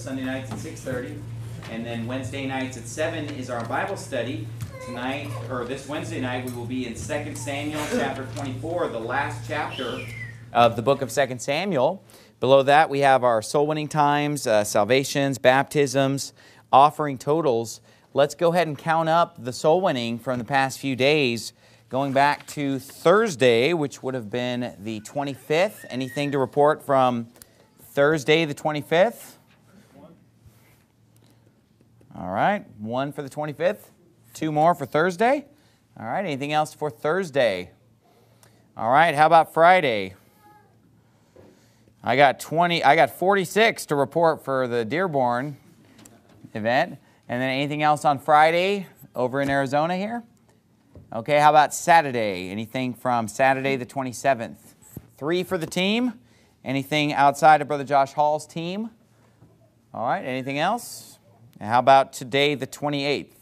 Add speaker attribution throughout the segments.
Speaker 1: Sunday
Speaker 2: nights at 6:30, and then Wednesday nights at 7 is our Bible study. Tonight, or this Wednesday night, we will be in 2 Samuel chapter 24, the last chapter of the book of 2 Samuel. Below that, we have our soul winning times, uh, salvations, baptisms, offering totals. Let's go ahead and count up the soul winning from the past few days, going back to Thursday, which would have been the 25th. Anything to report from Thursday, the 25th? All right, one for the 25th, two more for Thursday. All right, anything else for Thursday? All right, how about Friday? I got 20, I got 46 to report for the Dearborn event. And then anything else on Friday over in Arizona here? Okay, how about Saturday? Anything from Saturday the 27th? Three for the team. Anything outside of Brother Josh Hall's team? All right, anything else? And how about today the 28th?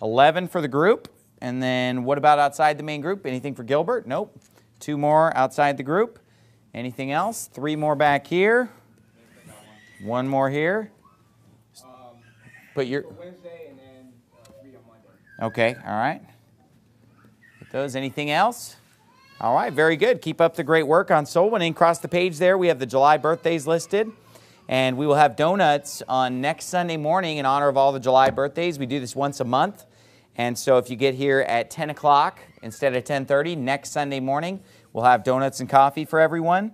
Speaker 2: 11 for the group. And then what about outside the main group? Anything for Gilbert? Nope. Two more outside the group. Anything else? Three more back here. One more here. But you're
Speaker 3: Wednesday and then uh, three on Monday.
Speaker 2: okay. All right. With those, anything else? All right, very good. Keep up the great work on soul winning. Cross the page there. We have the July birthdays listed, and we will have donuts on next Sunday morning in honor of all the July birthdays. We do this once a month, and so if you get here at 10 o'clock instead of 10:30 next Sunday morning, we'll have donuts and coffee for everyone.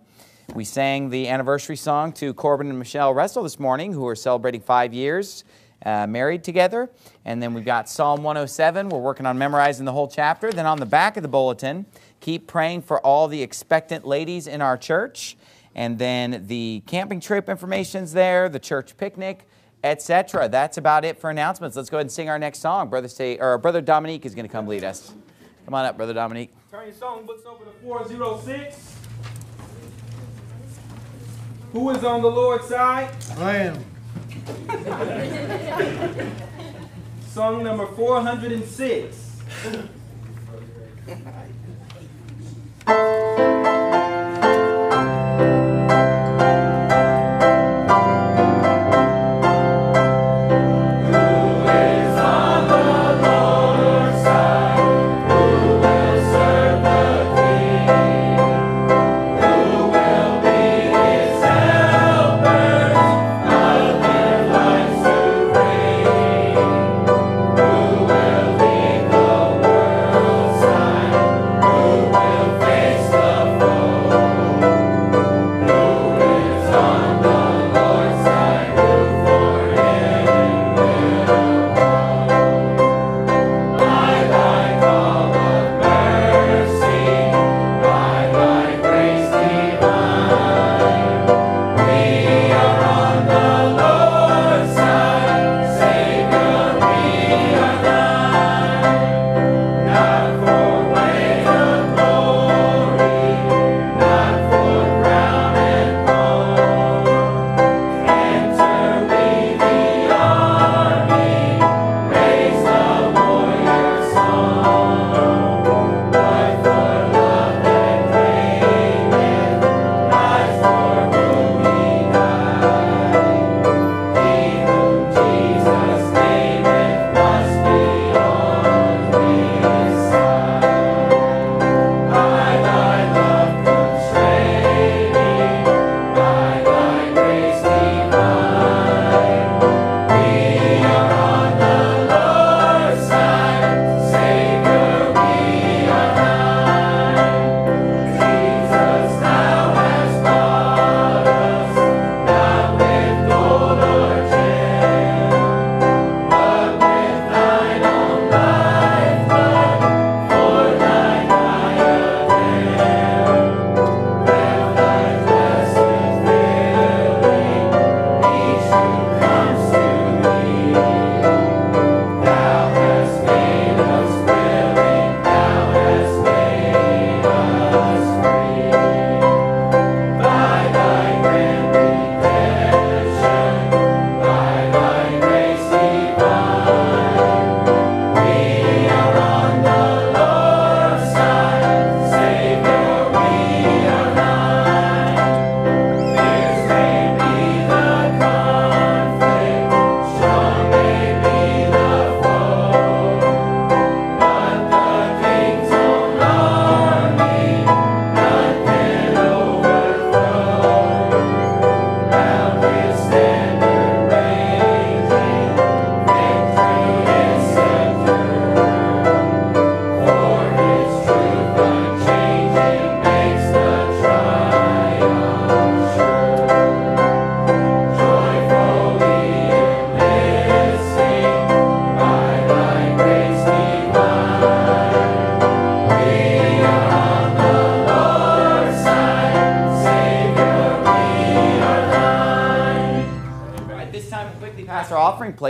Speaker 2: We sang the anniversary song to Corbin and Michelle Russell this morning, who are celebrating five years uh, married together. And then we've got Psalm 107. We're working on memorizing the whole chapter. Then on the back of the bulletin, keep praying for all the expectant ladies in our church. And then the camping trip information's there, the church picnic, etc. That's about it for announcements. Let's go ahead and sing our next song. Brother say, or Brother Dominique is going to come lead us. Come on up, Brother Dominique.
Speaker 3: Turn your songbooks over to 406. Who is on the Lord's side?
Speaker 4: I am.
Speaker 3: Song number 406.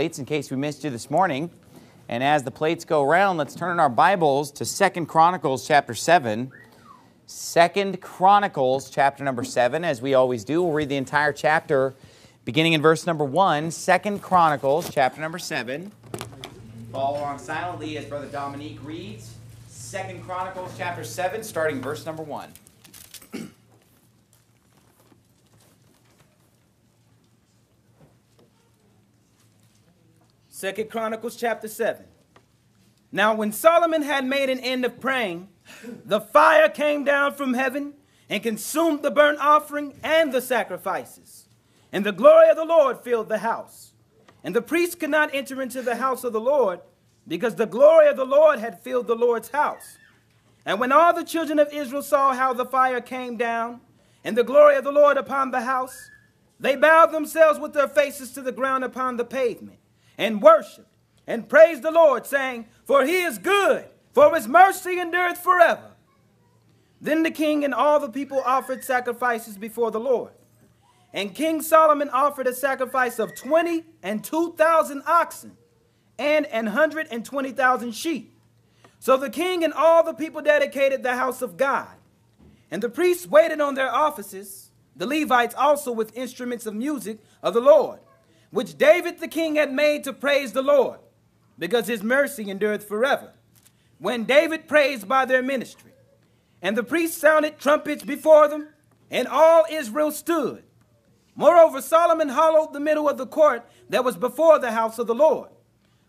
Speaker 5: plates in case we missed you this morning. And as the plates go around, let's turn in our Bibles to Second Chronicles chapter 7. Second Chronicles chapter number 7, as we always do. We'll read the entire chapter beginning in verse number 1. Second Chronicles chapter number 7. Follow along silently as Brother Dominique reads. Second Chronicles chapter 7, starting verse number 1.
Speaker 3: Second Chronicles chapter 7. Now when Solomon had made an end of praying, the fire came down from heaven and consumed the burnt offering and the sacrifices. And the glory of the Lord filled the house. And the priests could not enter into the house of the Lord because the glory of the Lord had filled the Lord's house. And when all the children of Israel saw how the fire came down and the glory of the Lord upon the house, they bowed themselves with their faces to the ground upon the pavement and worshiped and praised the Lord, saying, For he is good, for his mercy endureth forever. Then the king and all the people offered sacrifices before the Lord. And King Solomon offered a sacrifice of twenty and two thousand oxen and an hundred and twenty thousand sheep. So the king and all the people dedicated the house of God. And the priests waited on their offices, the Levites also with instruments of music of the Lord, which David the king had made to praise the Lord, because his mercy endureth forever. When David praised by their ministry, and the priests sounded trumpets before them, and all Israel stood. Moreover, Solomon hollowed the middle of the court that was before the house of the Lord.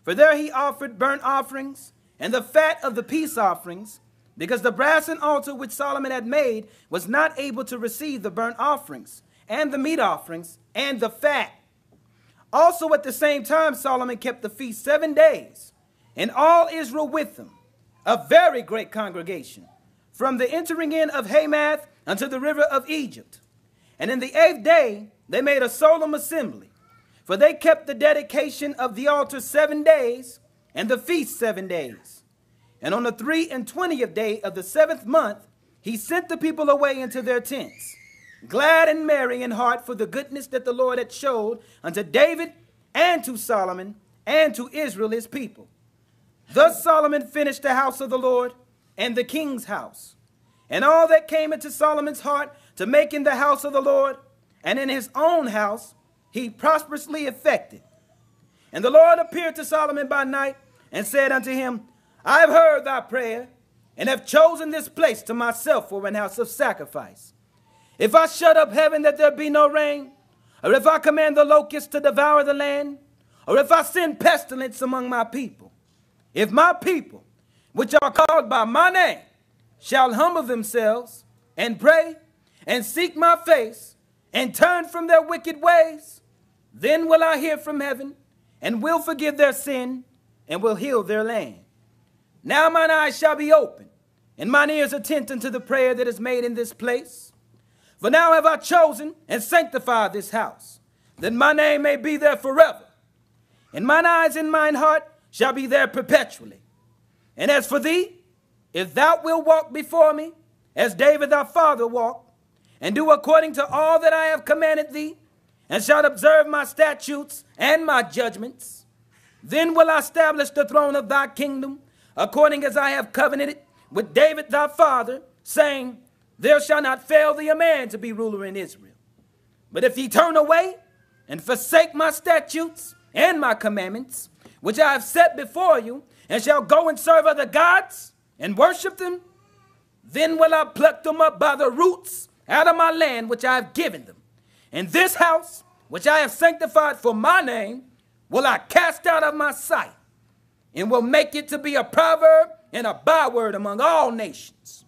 Speaker 3: For there he offered burnt offerings and the fat of the peace offerings, because the brassen altar which Solomon had made was not able to receive the burnt offerings and the meat offerings and the fat. Also, at the same time, Solomon kept the feast seven days, and all Israel with him, a very great congregation, from the entering in of Hamath unto the river of Egypt. And in the eighth day, they made a solemn assembly, for they kept the dedication of the altar seven days, and the feast seven days. And on the three and twentieth day of the seventh month, he sent the people away into their tents, glad and merry in heart for the goodness that the Lord had showed unto David and to Solomon and to Israel his people. Thus Solomon finished the house of the Lord and the king's house, and all that came into Solomon's heart to make in the house of the Lord and in his own house, he prosperously effected. And the Lord appeared to Solomon by night and said unto him, I have heard thy prayer and have chosen this place to myself for an house of sacrifice. If I shut up heaven that there be no rain, or if I command the locusts to devour the land, or if I send pestilence among my people, if my people, which are called by my name, shall humble themselves and pray and seek my face and turn from their wicked ways, then will I hear from heaven and will forgive their sin and will heal their land. Now mine eyes shall be open and mine ears attentive to the prayer that is made in this place. For now have I chosen and sanctified this house, that my name may be there forever. And mine eyes and mine heart shall be there perpetually. And as for thee, if thou wilt walk before me, as David thy father walked, and do according to all that I have commanded thee, and shalt observe my statutes and my judgments, then will I establish the throne of thy kingdom, according as I have covenanted with David thy father, saying, There shall not fail thee a man to be ruler in Israel. But if ye turn away and forsake my statutes and my commandments, which I have set before you, and shall go and serve other gods and worship them, then will I pluck them up by the roots out of my land which I have given them. And this house, which I have sanctified for my name, will I cast out of my sight, and will make it to be a proverb and a byword among all nations.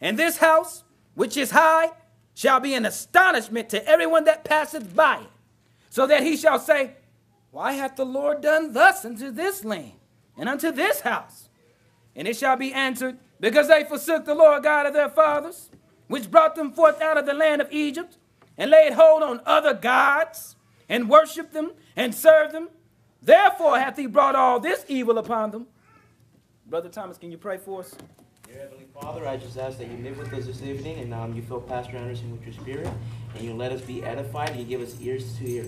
Speaker 3: And this house, which is high, shall be an astonishment to everyone that passeth by it, so that he shall say, Why hath the Lord done thus unto this land and unto this house? And it shall be answered, Because they forsook the Lord God of their fathers, which brought them forth out of the land of Egypt, and laid hold on other gods, and worshiped them, and served them. Therefore hath he brought all this evil upon them. Brother Thomas, can you pray for us?
Speaker 6: Dear Heavenly Father, I just ask that you live with us this evening, and um, you fill Pastor Anderson with your spirit, and you let us be edified, and you give us ears to hear.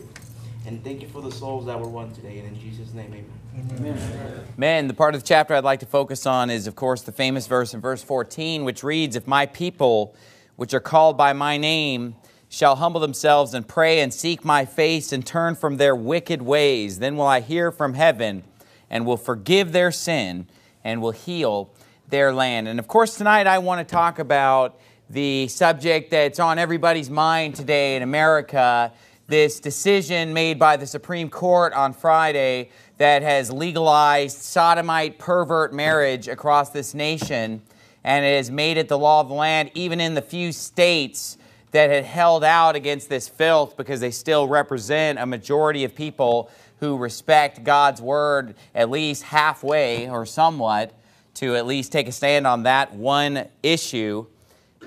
Speaker 6: And thank you for the souls that were won today. And in Jesus' name, amen.
Speaker 2: Man, the part of the chapter I'd like to focus on is, of course, the famous verse in verse 14, which reads, If my people, which are called by my name, shall humble themselves and pray and seek my face and turn from their wicked ways, then will I hear from heaven and will forgive their sin and will heal their land. And of course, tonight I want to talk about the subject that's on everybody's mind today in America this decision made by the Supreme Court on Friday that has legalized sodomite pervert marriage across this nation and it has made it the law of the land, even in the few states that had held out against this filth because they still represent a majority of people who respect God's word at least halfway or somewhat to at least take a stand on that one issue.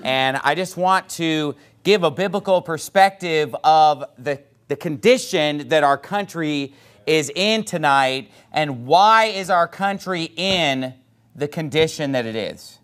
Speaker 2: And I just want to give a biblical perspective of the, the condition that our country is in tonight and why is our country in the condition that it is.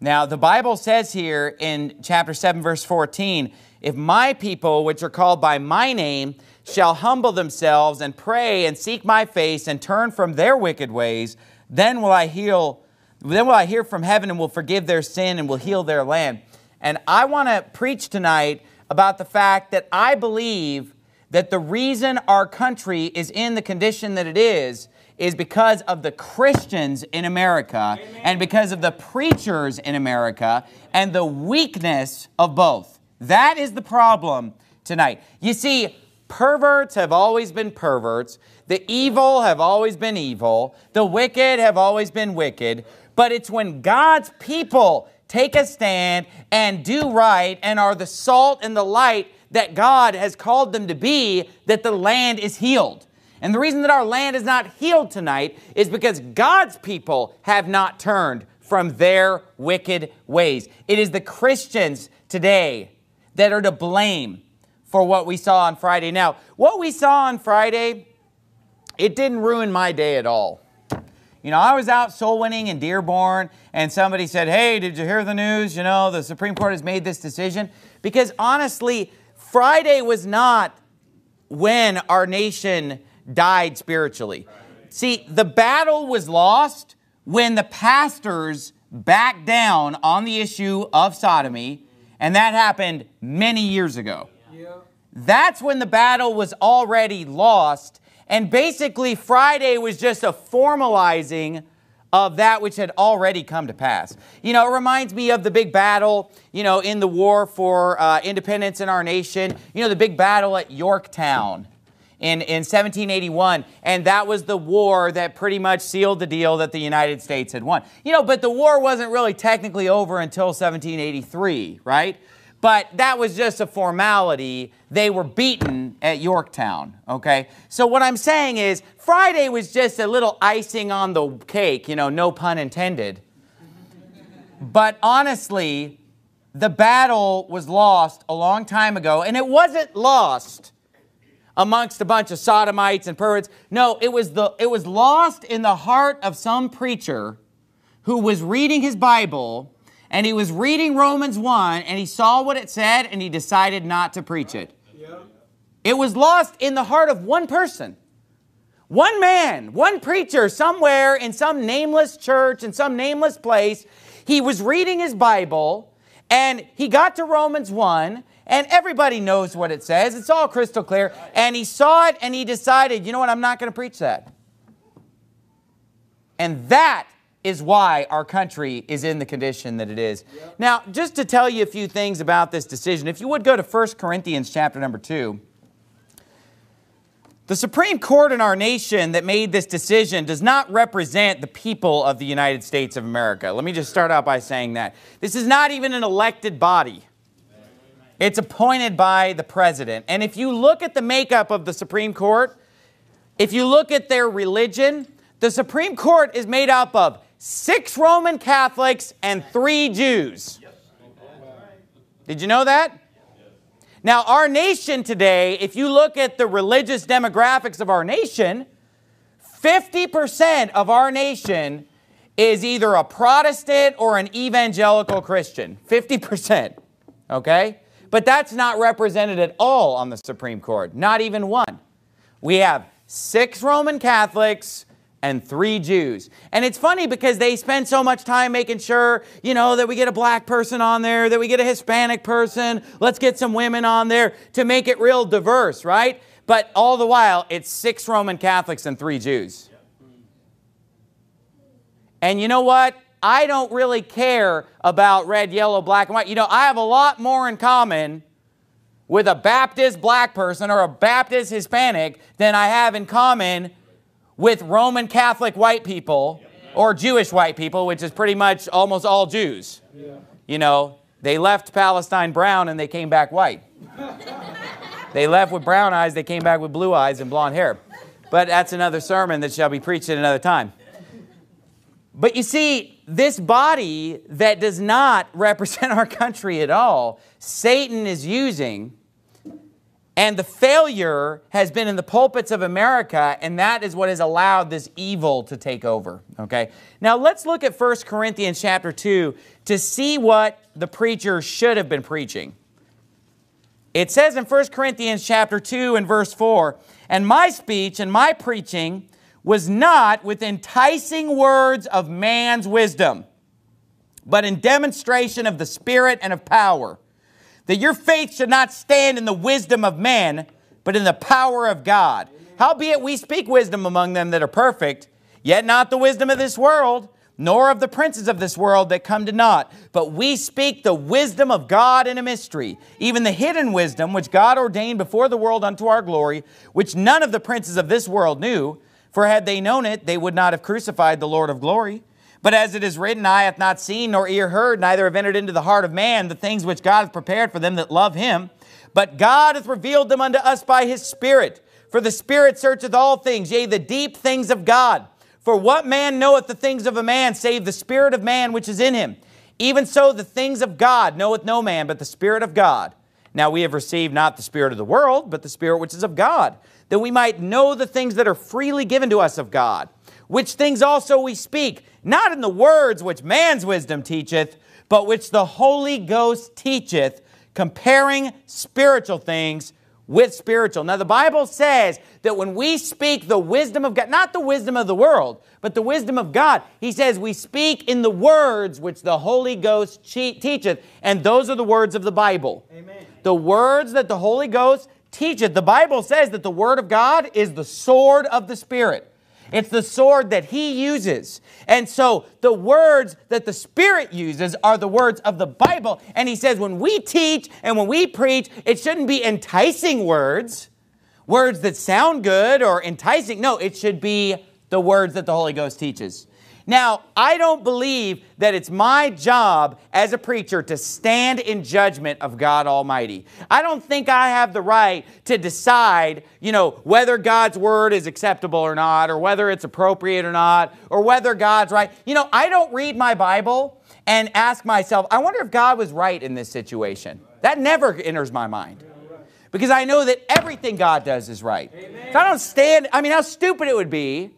Speaker 2: Now, the Bible says here in chapter 7, verse 14, if my people, which are called by my name, shall humble themselves and pray and seek my face and turn from their wicked ways, then will I heal, then will I hear from heaven and will forgive their sin and will heal their land. And I want to preach tonight about the fact that I believe that the reason our country is in the condition that it is is because of the Christians in America Amen. and because of the preachers in America and the weakness of both. That is the problem tonight. You see, perverts have always been perverts, the evil have always been evil, the wicked have always been wicked, but it's when God's people take a stand and do right and are the salt and the light that God has called them to be, that the land is healed. And the reason that our land is not healed tonight is because God's people have not turned from their wicked ways. It is the Christians today that are to blame for what we saw on Friday. Now, what we saw on Friday, it didn't ruin my day at all. You know, I was out soul winning in Dearborn, and somebody said, Hey, did you hear the news? You know, the Supreme Court has made this decision. Because honestly, Friday was not when our nation died spiritually. See, the battle was lost when the pastors backed down on the issue of sodomy, and that happened many years ago. That's when the battle was already lost and basically, Friday was just a formalizing of that which had already come to pass. You know, it reminds me of the big battle, you know, in the war for uh, independence in our nation. You know, the big battle at Yorktown in, in 1781. And that was the war that pretty much sealed the deal that the United States had won. You know, but the war wasn't really technically over until 1783, right? but that was just a formality. They were beaten at Yorktown, okay? So what I'm saying is Friday was just a little icing on the cake, you know, no pun intended. But honestly, the battle was lost a long time ago, and it wasn't lost amongst a bunch of sodomites and perverts. No, it was, the, it was lost in the heart of some preacher who was reading his Bible and he was reading Romans 1 and he saw what it said and he decided not to preach it. It was lost in the heart of one person. One man, one preacher somewhere in some nameless church, in some nameless place. He was reading his Bible and he got to Romans 1 and everybody knows what it says. It's all crystal clear. And he saw it and he decided, you know what, I'm not going to preach that. And that is why our country is in the condition that it is. Yep. Now, just to tell you a few things about this decision, if you would go to 1 Corinthians chapter number 2. The Supreme Court in our nation that made this decision does not represent the people of the United States of America. Let me just start out by saying that. This is not even an elected body. It's appointed by the president. And if you look at the makeup of the Supreme Court, if you look at their religion, the Supreme Court is made up of six Roman Catholics and three Jews. Did you know that? Now, our nation today, if you look at the religious demographics of our nation, 50% of our nation is either a Protestant or an evangelical Christian. 50%. Okay? But that's not represented at all on the Supreme Court, not even one. We have six Roman Catholics and three Jews. And it's funny because they spend so much time making sure, you know, that we get a black person on there, that we get a Hispanic person, let's get some women on there to make it real diverse, right? But all the while, it's six Roman Catholics and three Jews. And you know what? I don't really care about red, yellow, black, and white. You know, I have a lot more in common with a Baptist black person or a Baptist Hispanic than I have in common with Roman Catholic white people or Jewish white people, which is pretty much almost all Jews. You know, they left Palestine brown and they came back white. they left with brown eyes, they came back with blue eyes and blonde hair. But that's another sermon that shall be preached at another time. But you see, this body that does not represent our country at all, Satan is using, and the failure has been in the pulpits of America, and that is what has allowed this evil to take over. Okay? Now let's look at 1 Corinthians chapter 2 to see what the preacher should have been preaching. It says in 1 Corinthians chapter 2 and verse 4, and my speech and my preaching was not with enticing words of man's wisdom, but in demonstration of the Spirit and of power, that your faith should not stand in the wisdom of man, but in the power of God. Howbeit we speak wisdom among them that are perfect, yet not the wisdom of this world, nor of the princes of this world that come to naught, but we speak the wisdom of God in a mystery, even the hidden wisdom which God ordained before the world unto our glory, which none of the princes of this world knew. For had they known it, they would not have crucified the Lord of glory. But as it is written, eye hath not seen, nor ear heard, neither have entered into the heart of man the things which God hath prepared for them that love him. But God hath revealed them unto us by his Spirit. For the Spirit searcheth all things, yea, the deep things of God. For what man knoweth the things of a man, save the Spirit of man which is in him? Even so, the things of God knoweth no man, but the Spirit of God. Now we have received not the Spirit of the world, but the Spirit which is of God that we might know the things that are freely given to us of God, which things also we speak, not in the words which man's wisdom teacheth, but which the Holy Ghost teacheth, comparing spiritual things with spiritual. Now, the Bible says that when we speak the wisdom of God, not the wisdom of the world, but the wisdom of God, He says we speak in the words which the Holy Ghost teacheth, and those are the words of the Bible. Amen. The words that the Holy Ghost teacheth. The Bible says that the Word of God is the sword of the Spirit. It's the sword that He uses. And so the words that the Spirit uses are the words of the Bible. And He says when we teach and when we preach, it shouldn't be enticing words, words that sound good or enticing. No, it should be the words that the Holy Ghost teaches. Now, I don't believe that it's my job as a preacher to stand in judgment of God Almighty. I don't think I have the right to decide, you know, whether God's word is acceptable or not, or whether it's appropriate or not, or whether God's right. You know, I don't read my Bible and ask myself, I wonder if God was right in this situation. That never enters my mind. Because I know that everything God does is right. So I don't stand, I mean, how stupid it would be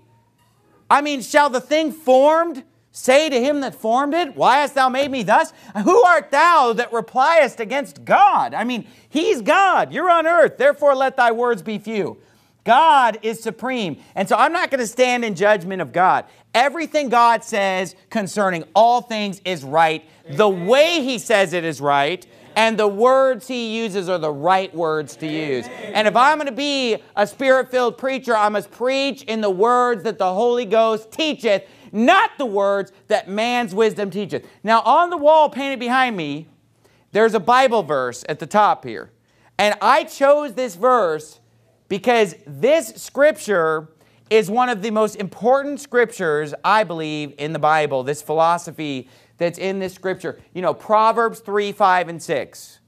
Speaker 2: I mean, shall the thing formed say to him that formed it, Why hast thou made me thus? Who art thou that repliest against God? I mean, he's God. You're on earth. Therefore, let thy words be few. God is supreme. And so I'm not going to stand in judgment of God. Everything God says concerning all things is right. The way he says it is right and the words he uses are the right words to use. And if I'm going to be a spirit filled preacher, I must preach in the words that the Holy Ghost teacheth, not the words that man's wisdom teacheth. Now, on the wall painted behind me, there's a Bible verse at the top here. And I chose this verse because this scripture is one of the most important scriptures, I believe, in the Bible. This philosophy that's in this scripture. You know, Proverbs 3, 5, and 6.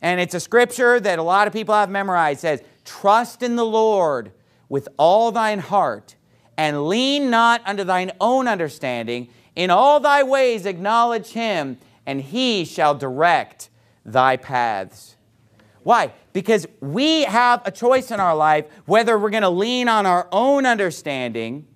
Speaker 2: And it's a scripture that a lot of people have memorized. It says, Trust in the Lord with all thine heart, and lean not unto thine own understanding. In all thy ways acknowledge him, and he shall direct thy paths. Why? Because we have a choice in our life whether we're going to lean on our own understanding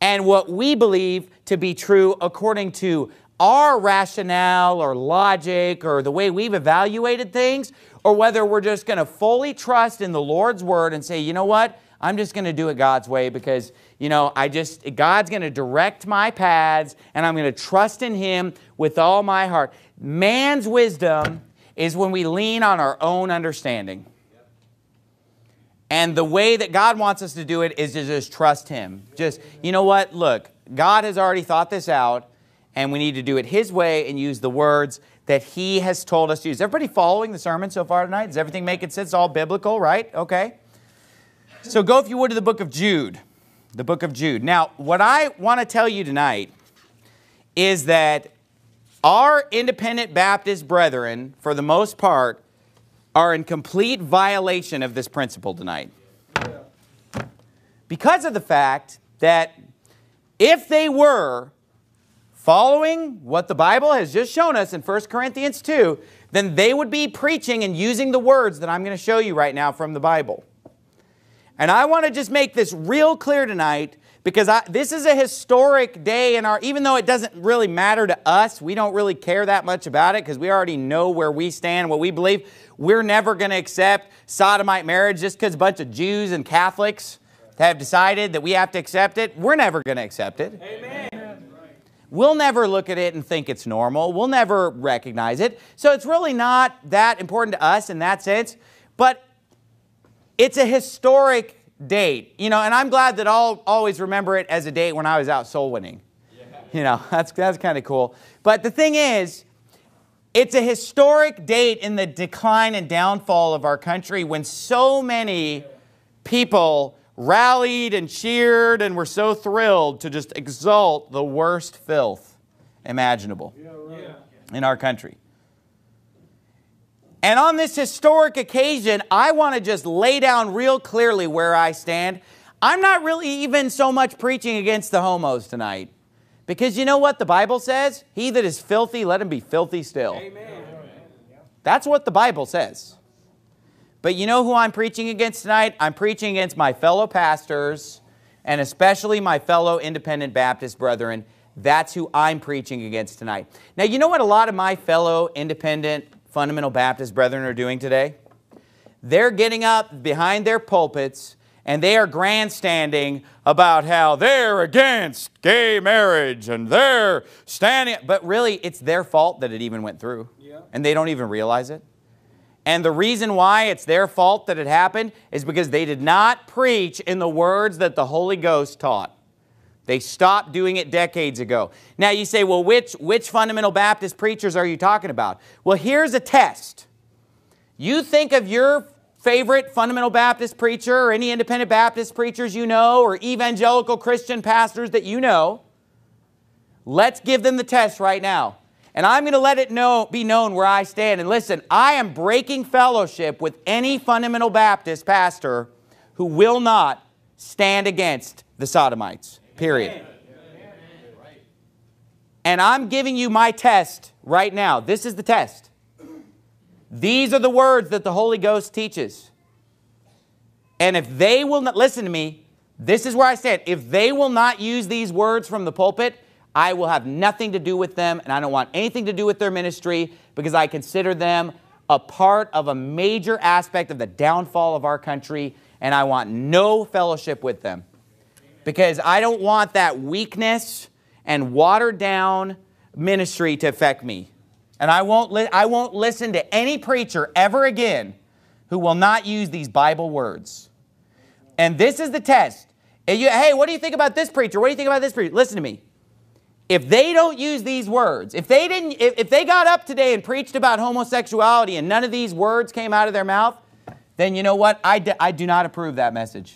Speaker 2: and what we believe to be true according to our rationale or logic or the way we've evaluated things, or whether we're just going to fully trust in the Lord's word and say, you know what? I'm just going to do it God's way because, you know, I just, God's going to direct my paths and I'm going to trust in Him with all my heart. Man's wisdom is when we lean on our own understanding. And the way that God wants us to do it is to just trust Him. Just, you know what? Look, God has already thought this out, and we need to do it His way and use the words that He has told us to use. Everybody following the sermon so far tonight? Does everything make sense? All biblical, right? Okay. So go, if you would, to the book of Jude. The book of Jude. Now, what I want to tell you tonight is that our independent Baptist brethren, for the most part, are in complete violation of this principle tonight. Because of the fact that if they were following what the Bible has just shown us in 1 Corinthians 2, then they would be preaching and using the words that I'm going to show you right now from the Bible. And I want to just make this real clear tonight because I, this is a historic day in our, even though it doesn't really matter to us, we don't really care that much about it because we already know where we stand, what we believe. We're never going to accept sodomite marriage just because a bunch of Jews and Catholics have decided that we have to accept it. We're never going to accept it. Amen. We'll never look at it and think it's normal. We'll never recognize it. So it's really not that important to us in that sense. But it's a historic date, you know, and I'm glad that I'll always remember it as a date when I was out soul winning. Yeah. You know, that's, that's kind of cool. But the thing is, it's a historic date in the decline and downfall of our country when so many people rallied and cheered and were so thrilled to just exalt the worst filth imaginable yeah, right. in our country. And on this historic occasion, I want to just lay down real clearly where I stand. I'm not really even so much preaching against the homos tonight. Because you know what the Bible says? He that is filthy, let him be filthy still. Amen. That's what the Bible says. But you know who I'm preaching against tonight? I'm preaching against my fellow pastors and especially my fellow independent Baptist brethren. That's who I'm preaching against tonight. Now, you know what a lot of my fellow independent fundamental Baptist brethren are doing today? They're getting up behind their pulpits and they are grandstanding about how they're against gay marriage and they're standing. But really, it's their fault that it even went through. Yeah. And they don't even realize it. And the reason why it's their fault that it happened is because they did not preach in the words that the Holy Ghost taught. They stopped doing it decades ago. Now you say, well, which, which fundamental Baptist preachers are you talking about? Well, here's a test. You think of your favorite fundamental Baptist preacher or any independent Baptist preachers you know or evangelical Christian pastors that you know. Let's give them the test right now. And I'm going to let it know, be known where I stand. And listen, I am breaking fellowship with any fundamental Baptist pastor who will not stand against the Sodomites. Period. And I'm giving you my test right now. This is the test. These are the words that the Holy Ghost teaches. And if they will not, listen to me, this is where I stand. If they will not use these words from the pulpit, I will have nothing to do with them, and I don't want anything to do with their ministry because I consider them a part of a major aspect of the downfall of our country, and I want no fellowship with them because I don't want that weakness and watered down ministry to affect me. And I won't, li- I won't listen to any preacher ever again who will not use these Bible words. And this is the test. You, hey, what do you think about this preacher? What do you think about this preacher? Listen to me. If they don't use these words, if they didn't, if, if they got up today and preached about homosexuality and none of these words came out of their mouth, then you know what? I, d- I do not approve that message.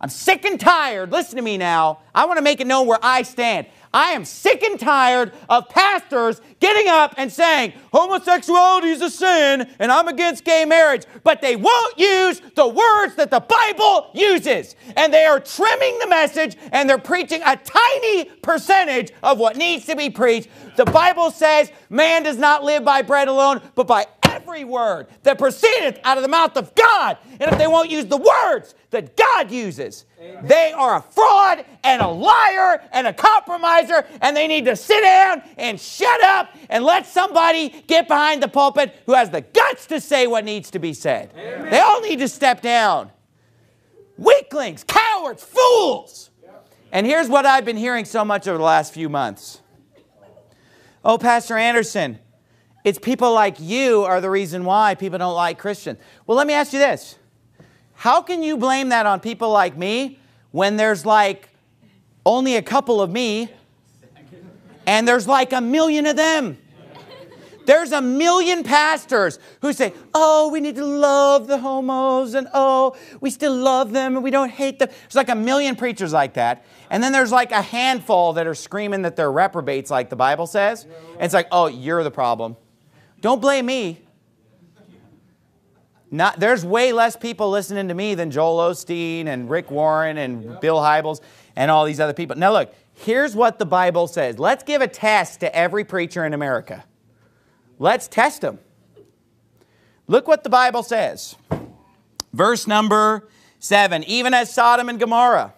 Speaker 2: I'm sick and tired. Listen to me now. I want to make it known where I stand. I am sick and tired of pastors getting up and saying homosexuality is a sin and I'm against gay marriage, but they won't use the words that the Bible uses. And they are trimming the message and they're preaching a tiny percentage of what needs to be preached. The Bible says man does not live by bread alone, but by every word that proceedeth out of the mouth of God. And if they won't use the words that God uses, Amen. they are a fraud and a liar and a compromiser, and they need to sit down and shut up and let somebody get behind the pulpit who has the guts to say what needs to be said. Amen. They all need to step down. Weaklings, cowards, fools. And here's what I've been hearing so much over the last few months. Oh, Pastor Anderson, it's people like you are the reason why people don't like Christians. Well, let me ask you this. How can you blame that on people like me when there's like only a couple of me and there's like a million of them? There's a million pastors who say, oh, we need to love the homos and oh, we still love them and we don't hate them. There's like a million preachers like that. And then there's like a handful that are screaming that they're reprobates, like the Bible says. And it's like, oh, you're the problem. Don't blame me. Not, there's way less people listening to me than Joel Osteen and Rick Warren and Bill Hybels and all these other people. Now, look, here's what the Bible says. Let's give a test to every preacher in America. Let's test them. Look what the Bible says. Verse number seven Even as Sodom and Gomorrah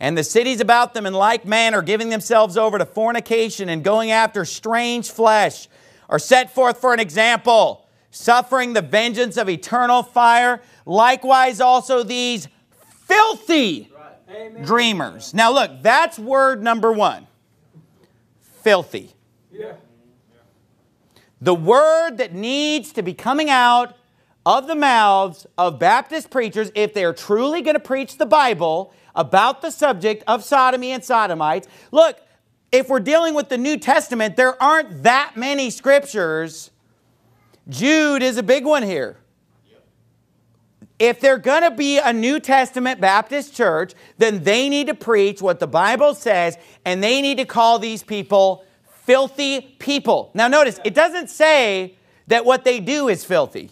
Speaker 2: and the cities about them in like manner, giving themselves over to fornication and going after strange flesh, are set forth for an example suffering the vengeance of eternal fire. Likewise, also these filthy right. dreamers. Now, look, that's word number one filthy. Yeah. The word that needs to be coming out of the mouths of Baptist preachers, if they're truly going to preach the Bible about the subject of sodomy and sodomites. Look, if we're dealing with the New Testament, there aren't that many scriptures Jude is a big one here. If they're going to be a New Testament Baptist church, then they need to preach what the Bible says and they need to call these people filthy people. Now, notice, it doesn't say that what they do is filthy,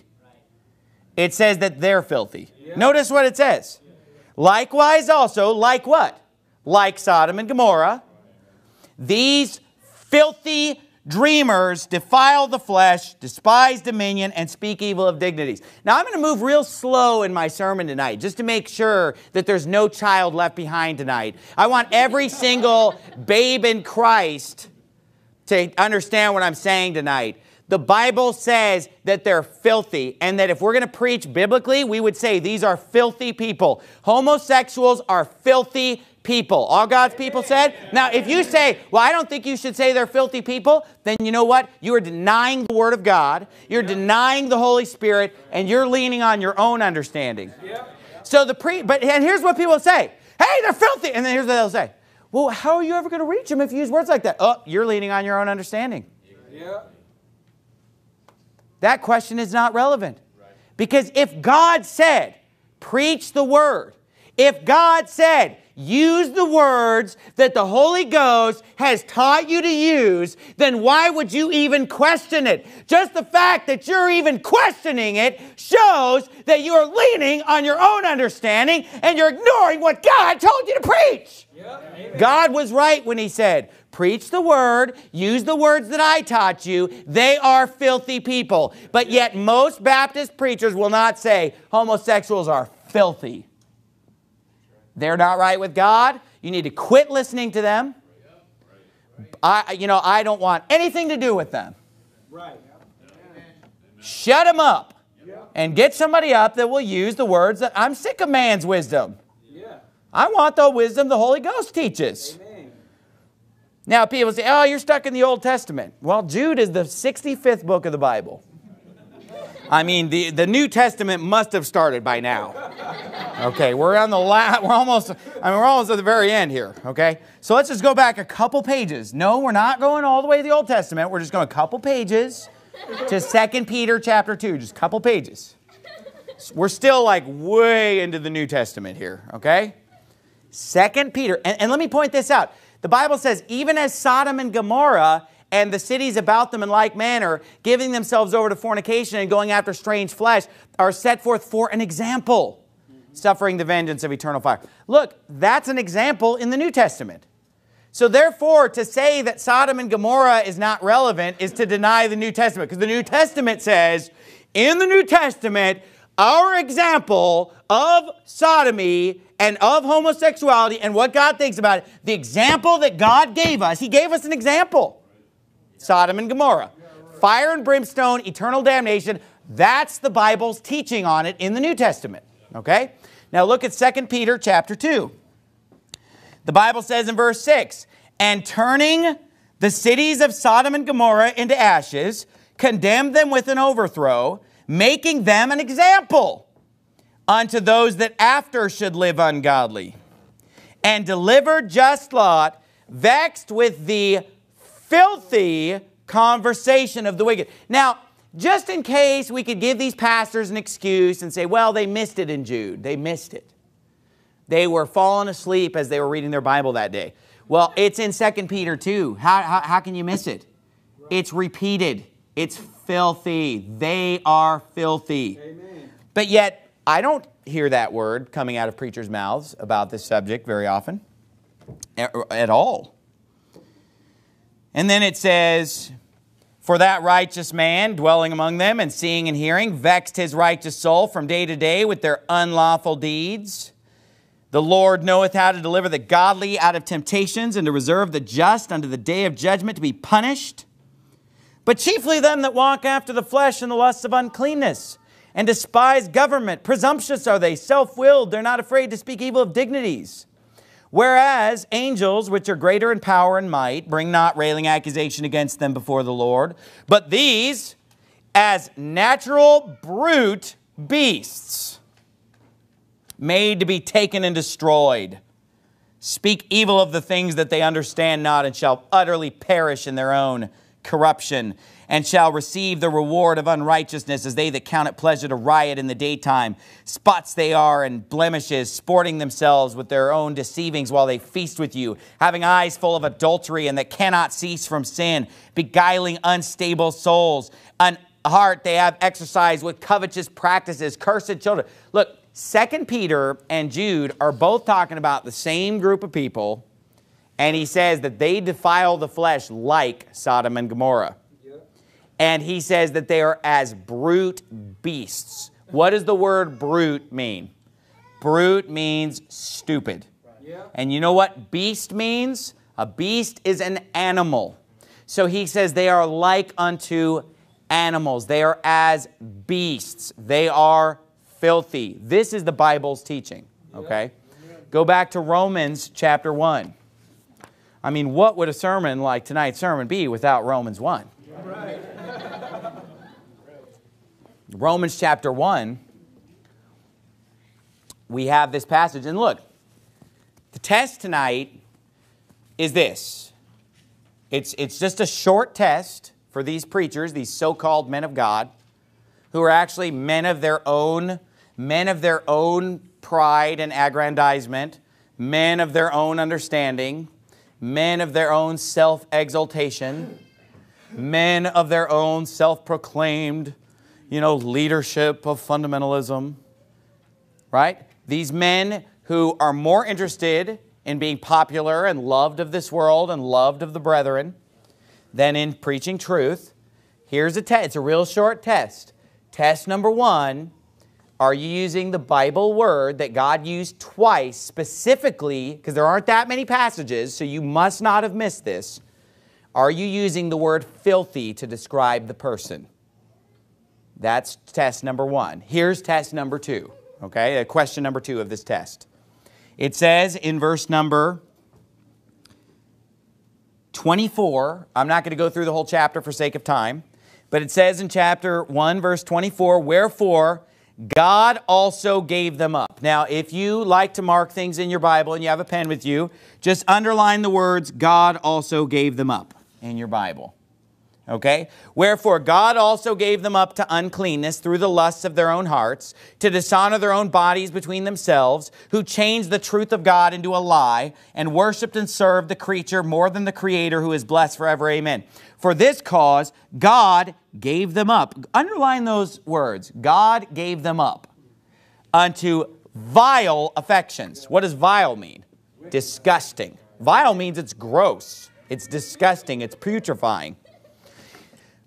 Speaker 2: it says that they're filthy. Notice what it says. Likewise, also, like what? Like Sodom and Gomorrah, these filthy dreamers defile the flesh, despise dominion, and speak evil of dignities. Now, I'm going to move real slow in my sermon tonight just to make sure that there's no child left behind tonight. I want every single babe in Christ to understand what I'm saying tonight. The Bible says that they're filthy, and that if we're going to preach biblically, we would say these are filthy people. Homosexuals are filthy people. All God's people said? Now, if you say, well, I don't think you should say they're filthy people, then you know what? You are denying the Word of God, you're denying the Holy Spirit, and you're leaning on your own understanding. So the pre, but, and here's what people say hey, they're filthy. And then here's what they'll say well, how are you ever going to reach them if you use words like that? Oh, you're leaning on your own understanding. Yeah. That question is not relevant. Because if God said, preach the word, if God said, use the words that the Holy Ghost has taught you to use, then why would you even question it? Just the fact that you're even questioning it shows that you're leaning on your own understanding and you're ignoring what God told you to preach. Yep. God was right when He said, Preach the word, use the words that I taught you. They are filthy people. But yet, most Baptist preachers will not say homosexuals are filthy. They're not right with God. You need to quit listening to them. I, you know, I don't want anything to do with them. Right. Shut them up and get somebody up that will use the words that I'm sick of man's wisdom. I want the wisdom the Holy Ghost teaches. Now, people say, oh, you're stuck in the Old Testament. Well, Jude is the 65th book of the Bible. I mean, the, the New Testament must have started by now. Okay, we're on the last, we're almost, I mean, we're almost at the very end here, okay? So let's just go back a couple pages. No, we're not going all the way to the Old Testament. We're just going a couple pages to 2 Peter chapter 2, just a couple pages. We're still like way into the New Testament here, okay? 2 Peter, and, and let me point this out. The Bible says, even as Sodom and Gomorrah and the cities about them in like manner, giving themselves over to fornication and going after strange flesh, are set forth for an example, suffering the vengeance of eternal fire. Look, that's an example in the New Testament. So, therefore, to say that Sodom and Gomorrah is not relevant is to deny the New Testament, because the New Testament says, in the New Testament, our example of sodomy and of homosexuality and what God thinks about it, the example that God gave us, He gave us an example. Sodom and Gomorrah. Fire and brimstone, eternal damnation. That's the Bible's teaching on it in the New Testament. Okay? Now look at 2 Peter chapter 2. The Bible says in verse 6, and turning the cities of Sodom and Gomorrah into ashes, condemned them with an overthrow, making them an example unto those that after should live ungodly, and delivered just Lot, vexed with the filthy conversation of the wicked. Now, just in case we could give these pastors an excuse and say, well, they missed it in Jude. They missed it. They were falling asleep as they were reading their Bible that day. Well, it's in 2 Peter 2. How, how, how can you miss it? It's repeated. It's filthy. They are filthy. Amen. But yet, I don't hear that word coming out of preachers' mouths about this subject very often er, at all. And then it says, For that righteous man dwelling among them and seeing and hearing vexed his righteous soul from day to day with their unlawful deeds. The Lord knoweth how to deliver the godly out of temptations and to reserve the just unto the day of judgment to be punished. But chiefly them that walk after the flesh and the lusts of uncleanness and despise government. Presumptuous are they, self willed. They're not afraid to speak evil of dignities. Whereas angels, which are greater in power and might, bring not railing accusation against them before the Lord. But these, as natural brute beasts, made to be taken and destroyed, speak evil of the things that they understand not, and shall utterly perish in their own corruption and shall receive the reward of unrighteousness as they that count it pleasure to riot in the daytime. Spots they are and blemishes, sporting themselves with their own deceivings while they feast with you, having eyes full of adultery and that cannot cease from sin, beguiling unstable souls, an heart they have exercised with covetous practices, cursed children. Look, Second Peter and Jude are both talking about the same group of people, and he says that they defile the flesh like Sodom and Gomorrah and he says that they are as brute beasts. What does the word brute mean? Brute means stupid. And you know what beast means? A beast is an animal. So he says they are like unto animals. They are as beasts. They are filthy. This is the Bible's teaching, okay? Go back to Romans chapter 1. I mean, what would a sermon like tonight's sermon be without Romans 1? Right. Romans chapter 1, we have this passage. And look, the test tonight is this it's, it's just a short test for these preachers, these so called men of God, who are actually men of their own, men of their own pride and aggrandizement, men of their own understanding, men of their own self exaltation, men of their own self proclaimed you know, leadership of fundamentalism, right? These men who are more interested in being popular and loved of this world and loved of the brethren than in preaching truth. Here's a test. It's a real short test. Test number one Are you using the Bible word that God used twice specifically, because there aren't that many passages, so you must not have missed this? Are you using the word filthy to describe the person? That's test number one. Here's test number two, okay? Question number two of this test. It says in verse number 24, I'm not going to go through the whole chapter for sake of time, but it says in chapter 1, verse 24, Wherefore God also gave them up. Now, if you like to mark things in your Bible and you have a pen with you, just underline the words, God also gave them up in your Bible. Okay? Wherefore God also gave them up to uncleanness through the lusts of their own hearts, to dishonor their own bodies between themselves, who changed the truth of God into a lie, and worshiped and served the creature more than the Creator who is blessed forever. Amen. For this cause God gave them up. Underline those words. God gave them up unto vile affections. What does vile mean? Disgusting. Vile means it's gross. It's disgusting. It's putrefying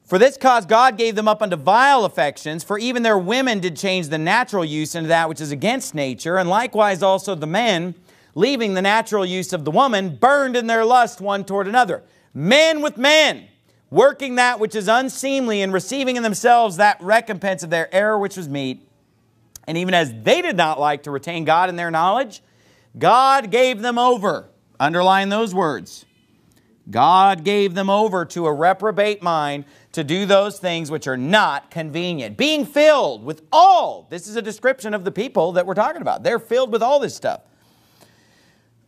Speaker 2: for this cause God gave them up unto vile affections, for even their women did change the natural use into that which is against nature, and likewise also the men, leaving the natural use of the woman, burned in their lust one toward another. Men with men, working that which is unseemly, and receiving in themselves that recompense of their error which was meet, And even as they did not like to retain God in their knowledge, God gave them over. Underline those words. God gave them over to a reprobate mind to do those things which are not convenient. Being filled with all, this is a description of the people that we're talking about. They're filled with all this stuff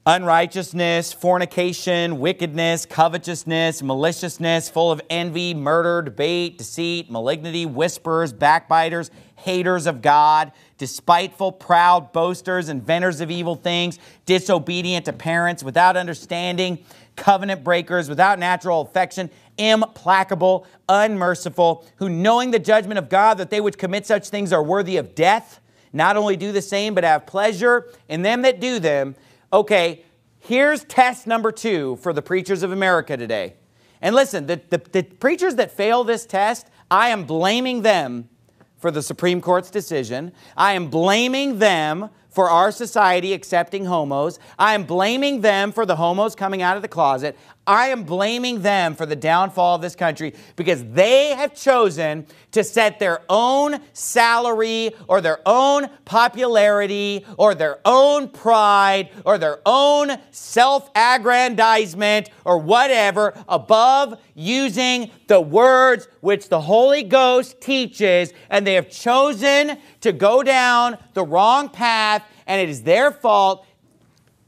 Speaker 2: unrighteousness, fornication, wickedness, covetousness, maliciousness, full of envy, murder, debate, deceit, malignity, whispers, backbiters, haters of God, despiteful, proud, boasters, inventors of evil things, disobedient to parents, without understanding, covenant breakers, without natural affection, implacable, unmerciful, who knowing the judgment of God that they which commit such things are worthy of death, not only do the same, but have pleasure in them that do them. Okay, here's test number two for the preachers of America today. And listen, the, the, the preachers that fail this test, I am blaming them for the Supreme Court's decision. I am blaming them for our society accepting homos. I am blaming them for the homos coming out of the closet. I am blaming them for the downfall of this country because they have chosen to set their own salary or their own popularity or their own pride or their own self aggrandizement or whatever above using the words which the Holy Ghost teaches, and they have chosen to go down the wrong path, and it is their fault.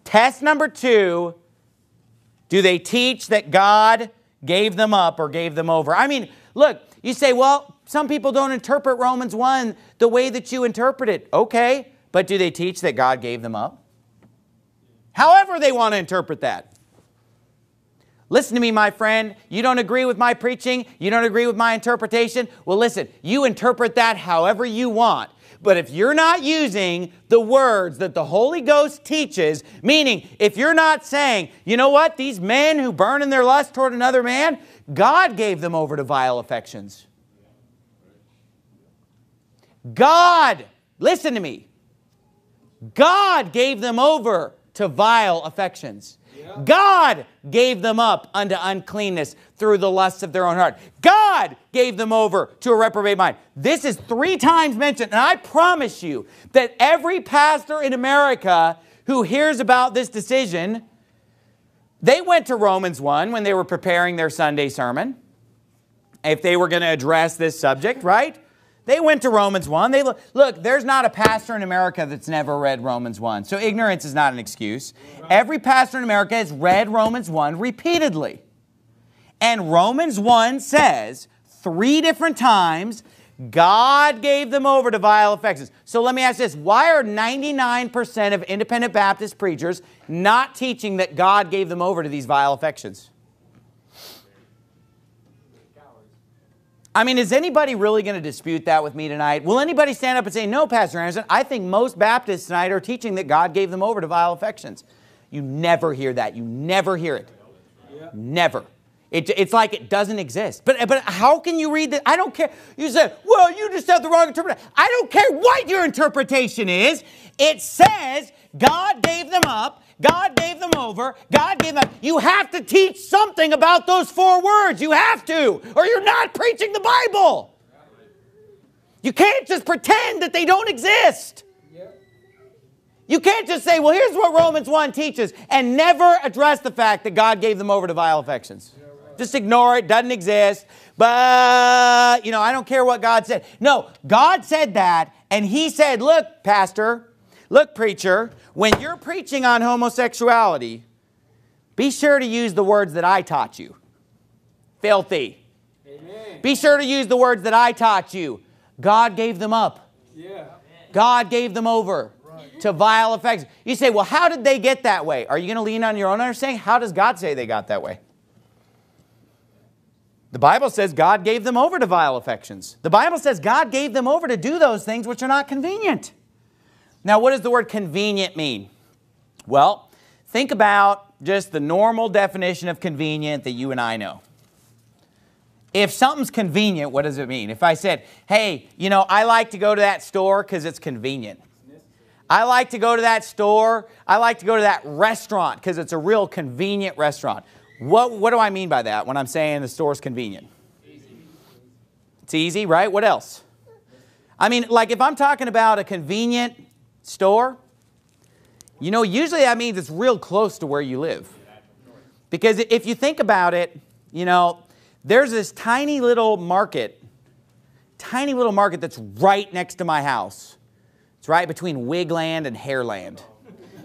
Speaker 2: Test number two do they teach that God gave them up or gave them over? I mean, look, you say, well, some people don't interpret Romans 1 the way that you interpret it. Okay, but do they teach that God gave them up? However, they want to interpret that. Listen to me, my friend. You don't agree with my preaching. You don't agree with my interpretation. Well, listen, you interpret that however you want. But if you're not using the words that the Holy Ghost teaches, meaning if you're not saying, you know what, these men who burn in their lust toward another man, God gave them over to vile affections. God, listen to me, God gave them over to vile affections. God gave them up unto uncleanness through the lusts of their own heart. God gave them over to a reprobate mind. This is three times mentioned, and I promise you that every pastor in America who hears about this decision, they went to Romans 1 when they were preparing their Sunday sermon. If they were going to address this subject, right? They went to Romans 1. They look, look, there's not a pastor in America that's never read Romans 1. So ignorance is not an excuse. Every pastor in America has read Romans 1 repeatedly. And Romans 1 says three different times God gave them over to vile affections. So let me ask this why are 99% of independent Baptist preachers not teaching that God gave them over to these vile affections? I mean, is anybody really going to dispute that with me tonight? Will anybody stand up and say, No, Pastor Anderson, I think most Baptists tonight are teaching that God gave them over to vile affections? You never hear that. You never hear it. Yeah. Never. It, it's like it doesn't exist. But, but how can you read that? I don't care. You said, well, you just have the wrong interpretation. I don't care what your interpretation is. It says God gave them up God gave them over. God gave them. Up. You have to teach something about those four words. You have to, or you're not preaching the Bible. You can't just pretend that they don't exist. You can't just say, well, here's what Romans 1 teaches, and never address the fact that God gave them over to vile affections. Just ignore it, doesn't exist. But, you know, I don't care what God said. No, God said that, and He said, look, Pastor, look, preacher, when you're preaching on homosexuality, be sure to use the words that I taught you. Filthy. Amen. Be sure to use the words that I taught you. God gave them up. Yeah. God gave them over right. to vile effects. You say, well, how did they get that way? Are you going to lean on your own understanding? How does God say they got that way? The Bible says God gave them over to vile affections. The Bible says God gave them over to do those things which are not convenient. Now, what does the word convenient mean? Well, think about just the normal definition of convenient that you and I know. If something's convenient, what does it mean? If I said, hey, you know, I like to go to that store because it's convenient. I like to go to that store. I like to go to that restaurant because it's a real convenient restaurant. What, what do I mean by that when I'm saying the store's convenient? Easy. It's easy, right? What else? I mean, like if I'm talking about a convenient store, you know, usually that means it's real close to where you live. Because if you think about it, you know, there's this tiny little market, tiny little market that's right next to my house. It's right between Wigland and Hairland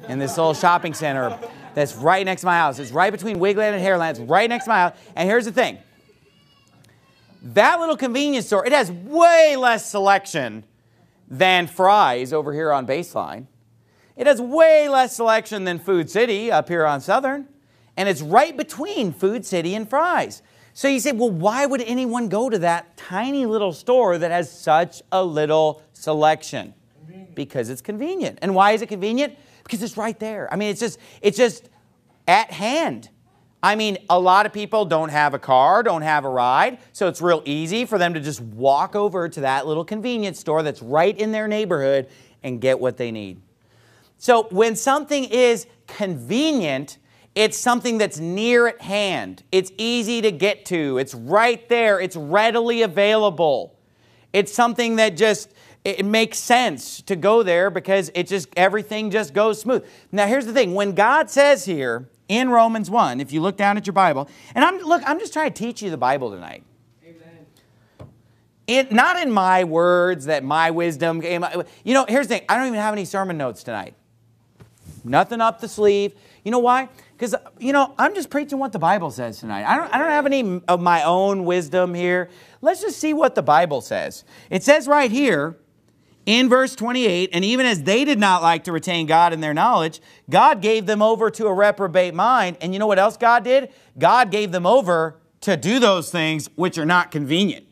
Speaker 2: in this little shopping center that's right next to my house. It's right between Wigland and Hairland. It's right next to my house. And here's the thing that little convenience store, it has way less selection than Fry's over here on Baseline. It has way less selection than Food City up here on Southern. And it's right between Food City and Fry's. So you say, well, why would anyone go to that tiny little store that has such a little selection? Because it's convenient. And why is it convenient? Because it's right there. I mean, it's just, it's just at hand. I mean, a lot of people don't have a car, don't have a ride, so it's real easy for them to just walk over to that little convenience store that's right in their neighborhood and get what they need. So when something is convenient, it's something that's near at hand. It's easy to get to. It's right there. It's readily available. It's something that just it makes sense to go there because it just everything just goes smooth. Now here's the thing, when God says here in Romans 1, if you look down at your Bible, and I'm look, I'm just trying to teach you the Bible tonight. It, not in my words that my wisdom came. You know, here's the thing. I don't even have any sermon notes tonight. Nothing up the sleeve. You know why? Because, you know, I'm just preaching what the Bible says tonight. I don't, I don't have any of my own wisdom here. Let's just see what the Bible says. It says right here in verse 28 and even as they did not like to retain God in their knowledge, God gave them over to a reprobate mind. And you know what else God did? God gave them over to do those things which are not convenient.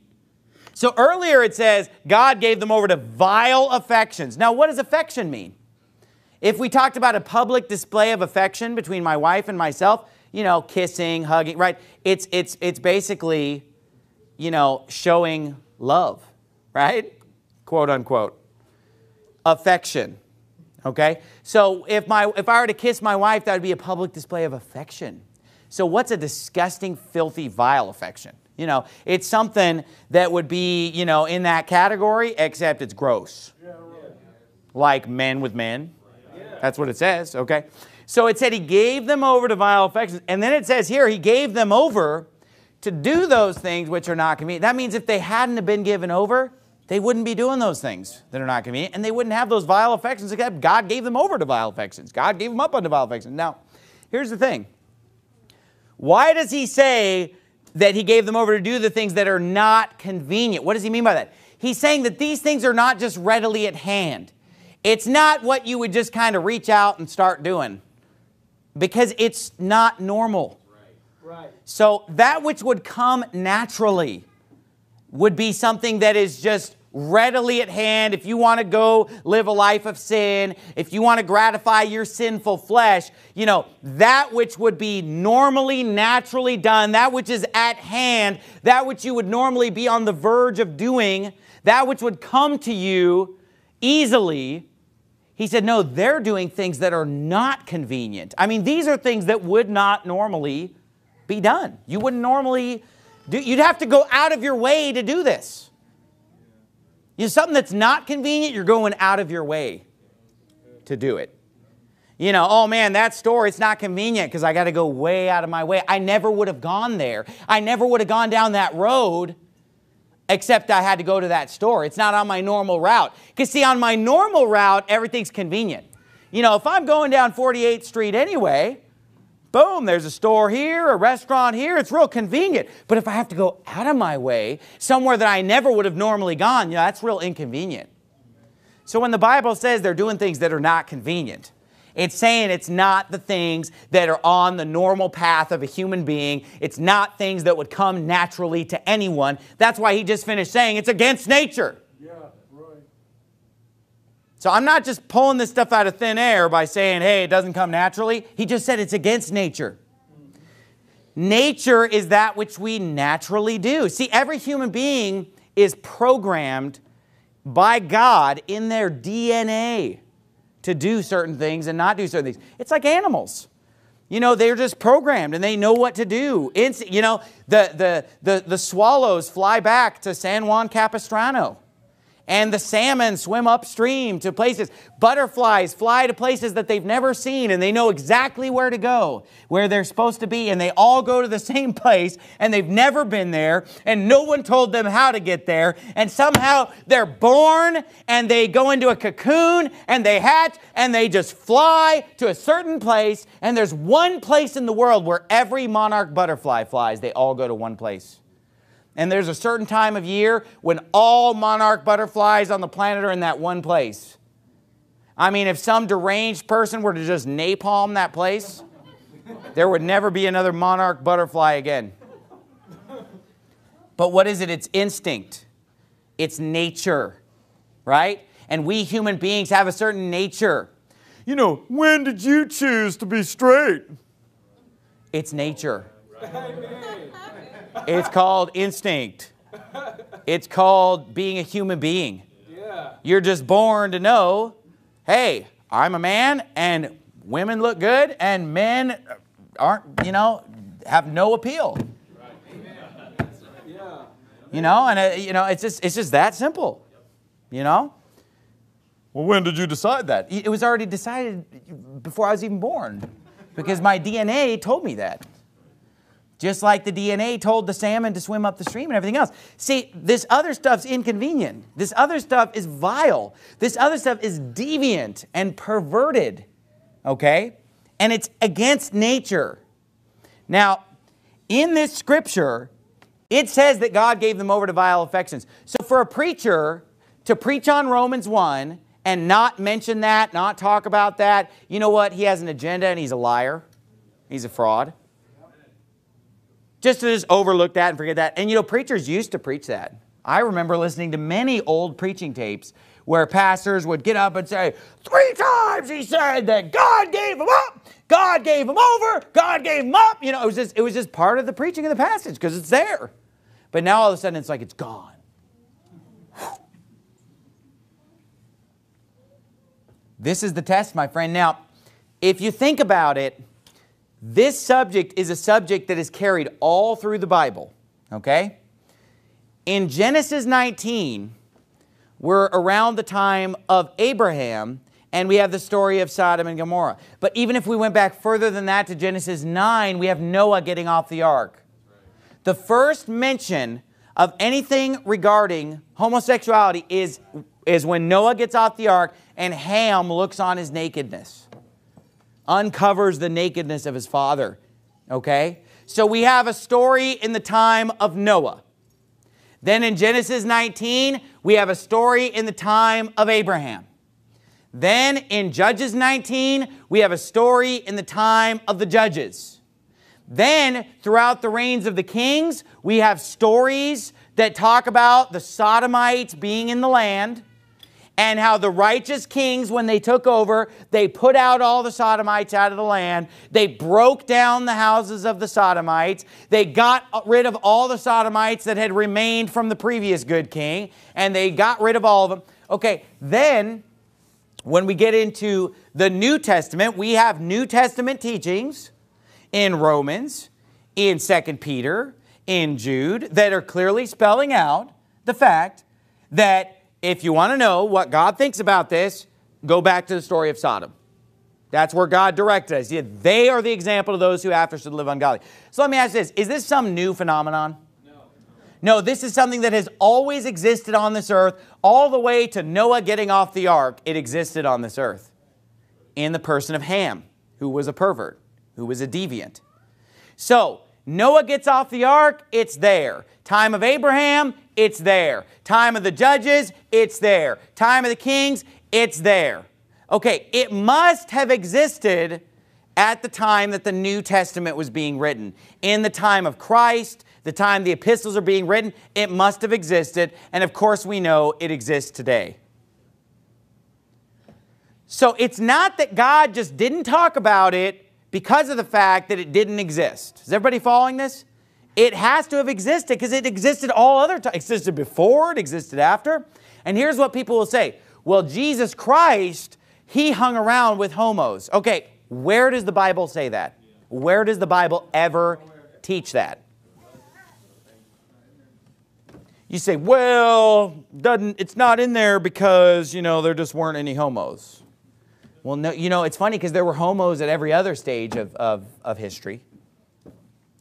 Speaker 2: So earlier it says God gave them over to vile affections. Now, what does affection mean? If we talked about a public display of affection between my wife and myself, you know, kissing, hugging, right? It's, it's, it's basically, you know, showing love, right? Quote unquote. Affection. Okay? So if, my, if I were to kiss my wife, that would be a public display of affection. So what's a disgusting, filthy, vile affection? You know, it's something that would be, you know, in that category, except it's gross. Yeah, right. Like men with men. That's what it says, okay? So it said he gave them over to vile affections. And then it says here, he gave them over to do those things which are not convenient. That means if they hadn't have been given over, they wouldn't be doing those things that are not convenient, and they wouldn't have those vile affections except God gave them over to vile affections. God gave them up unto vile affections. Now, here's the thing. Why does he say that he gave them over to do the things that are not convenient? What does he mean by that? He's saying that these things are not just readily at hand. It's not what you would just kind of reach out and start doing because it's not normal.
Speaker 6: Right.
Speaker 2: So that which would come naturally would be something that is just readily at hand. If you want to go live a life of sin, if you want to gratify your sinful flesh, you know, that which would be normally, naturally done, that which is at hand, that which you would normally be on the verge of doing, that which would come to you easily, he said, no, they're doing things that are not convenient. I mean, these are things that would not normally be done. You wouldn't normally you'd have to go out of your way to do this. You know, something that's not convenient, you're going out of your way to do it. You know, oh man, that store, it's not convenient because I got to go way out of my way. I never would have gone there. I never would have gone down that road except I had to go to that store. It's not on my normal route. Because, see, on my normal route, everything's convenient. You know, if I'm going down 48th Street anyway, boom, there's a store here, a restaurant here, it's real convenient. But if I have to go out of my way, somewhere that I never would have normally gone, you know, that's real inconvenient. So when the Bible says they're doing things that are not convenient, it's saying it's not the things that are on the normal path of a human being. It's not things that would come naturally to anyone. That's why he just finished saying it's against nature.
Speaker 7: Yeah.
Speaker 2: So I'm not just pulling this stuff out of thin air by saying, hey, it doesn't come naturally. He just said it's against nature. Nature is that which we naturally do. See, every human being is programmed by God in their DNA to do certain things and not do certain things. It's like animals. You know, they're just programmed and they know what to do. It's, you know, the, the, the, the swallows fly back to San Juan Capistrano and the salmon swim upstream to places. Butterflies fly to places that they've never seen and they know exactly where to go, where they're supposed to be, and they all go to the same place and they've never been there and no one told them how to get there. And somehow they're born and they go into a cocoon and they hatch and they just fly to a certain place. And there's one place in the world where every monarch butterfly flies. They all go to one place. And there's a certain time of year when all monarch butterflies on the planet are in that one place. I mean, if some deranged person were to just napalm that place, there would never be another monarch butterfly again. But what is it? It's instinct, it's nature, right? And we human beings have a certain nature. You know, when did you choose to be straight? It's nature. It's called instinct. It's called being a human being. Yeah. You're just born to know, hey, I'm a man and women look good and men aren't, you know, have no appeal. You know, and uh, you know, it's just it's just that simple. You know? Well, when did you decide that? It was already decided before I was even born. Because my DNA told me that. Just like the DNA told the salmon to swim up the stream and everything else. See, this other stuff's inconvenient. This other stuff is vile. This other stuff is deviant and perverted. Okay? And it's against nature. Now, in this scripture, it says that God gave them over to vile affections. So for a preacher to preach on Romans 1 and not mention that, not talk about that, you know what? He has an agenda and he's a liar. He's a fraud. Just to just overlook that and forget that. And you know, preachers used to preach that. I remember listening to many old preaching tapes where pastors would get up and say, Three times he said that God gave him up, God gave him over, God gave him up. You know, it was just, it was just part of the preaching of the passage because it's there. But now all of a sudden it's like it's gone. This is the test, my friend. Now, if you think about it, this subject is a subject that is carried all through the Bible, okay? In Genesis 19, we're around the time of Abraham, and we have the story of Sodom and Gomorrah. But even if we went back further than that to Genesis 9, we have Noah getting off the ark. The first mention of anything regarding homosexuality is, is when Noah gets off the ark and Ham looks on his nakedness, uncovers the nakedness of his father. Okay? So we have a story in the time of Noah. Then in Genesis 19, we have a story in the time of Abraham. Then in Judges 19, we have a story in the time of the judges. Then, throughout the reigns of the kings, we have stories that talk about the Sodomites being in the land and how the righteous kings, when they took over, they put out all the Sodomites out of the land. They broke down the houses of the Sodomites. They got rid of all the Sodomites that had remained from the previous good king, and they got rid of all of them. Okay, then when we get into the New Testament, we have New Testament teachings in Romans, in 2 Peter, in Jude, that are clearly spelling out the fact that if you want to know what God thinks about this, go back to the story of Sodom. That's where God directed us. They are the example of those who after should live ungodly. So let me ask this Is this some new phenomenon? No. No, this is something that has always existed on this earth, all the way to Noah getting off the ark. It existed on this earth in the person of Ham, who was a pervert, who was a deviant. So, Noah gets off the ark, it's there. Time of Abraham, it's there. Time of the judges, it's there. Time of the kings, it's there. Okay, it must have existed at the time that the New Testament was being written. In the time of Christ, the time the epistles are being written, it must have existed. And of course, we know it exists today. So it's not that God just didn't talk about it because of the fact that it didn't exist. Is everybody following this? It has to have existed because it existed all other times. Existed before, it existed after. And here's what people will say well, Jesus Christ, he hung around with homos. Okay, where does the Bible say that? Where does the Bible ever teach that? You say, well, doesn't, it's not in there because, you know, there just weren't any homos. Well, no, you know, it's funny because there were homos at every other stage of, of, of history.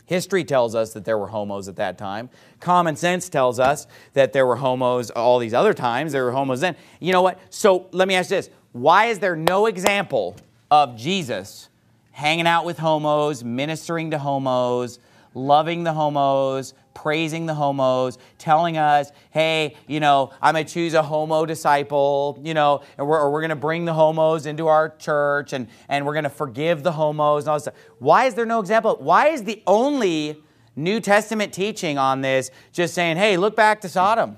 Speaker 2: History tells us that there were homos at that time. Common sense tells us that there were homos all these other times. There were homos then. You know what? So let me ask this. Why is there no example of Jesus hanging out with homos, ministering to homos, loving the homos, praising the homos, telling us, hey, you know, I'm going to choose a homo disciple, you know, and we're, or we're going to bring the homos into our church and, and we're going to forgive the homos and all this stuff. Why is there no example? Why is the only New Testament teaching on this just saying, hey, look back to Sodom?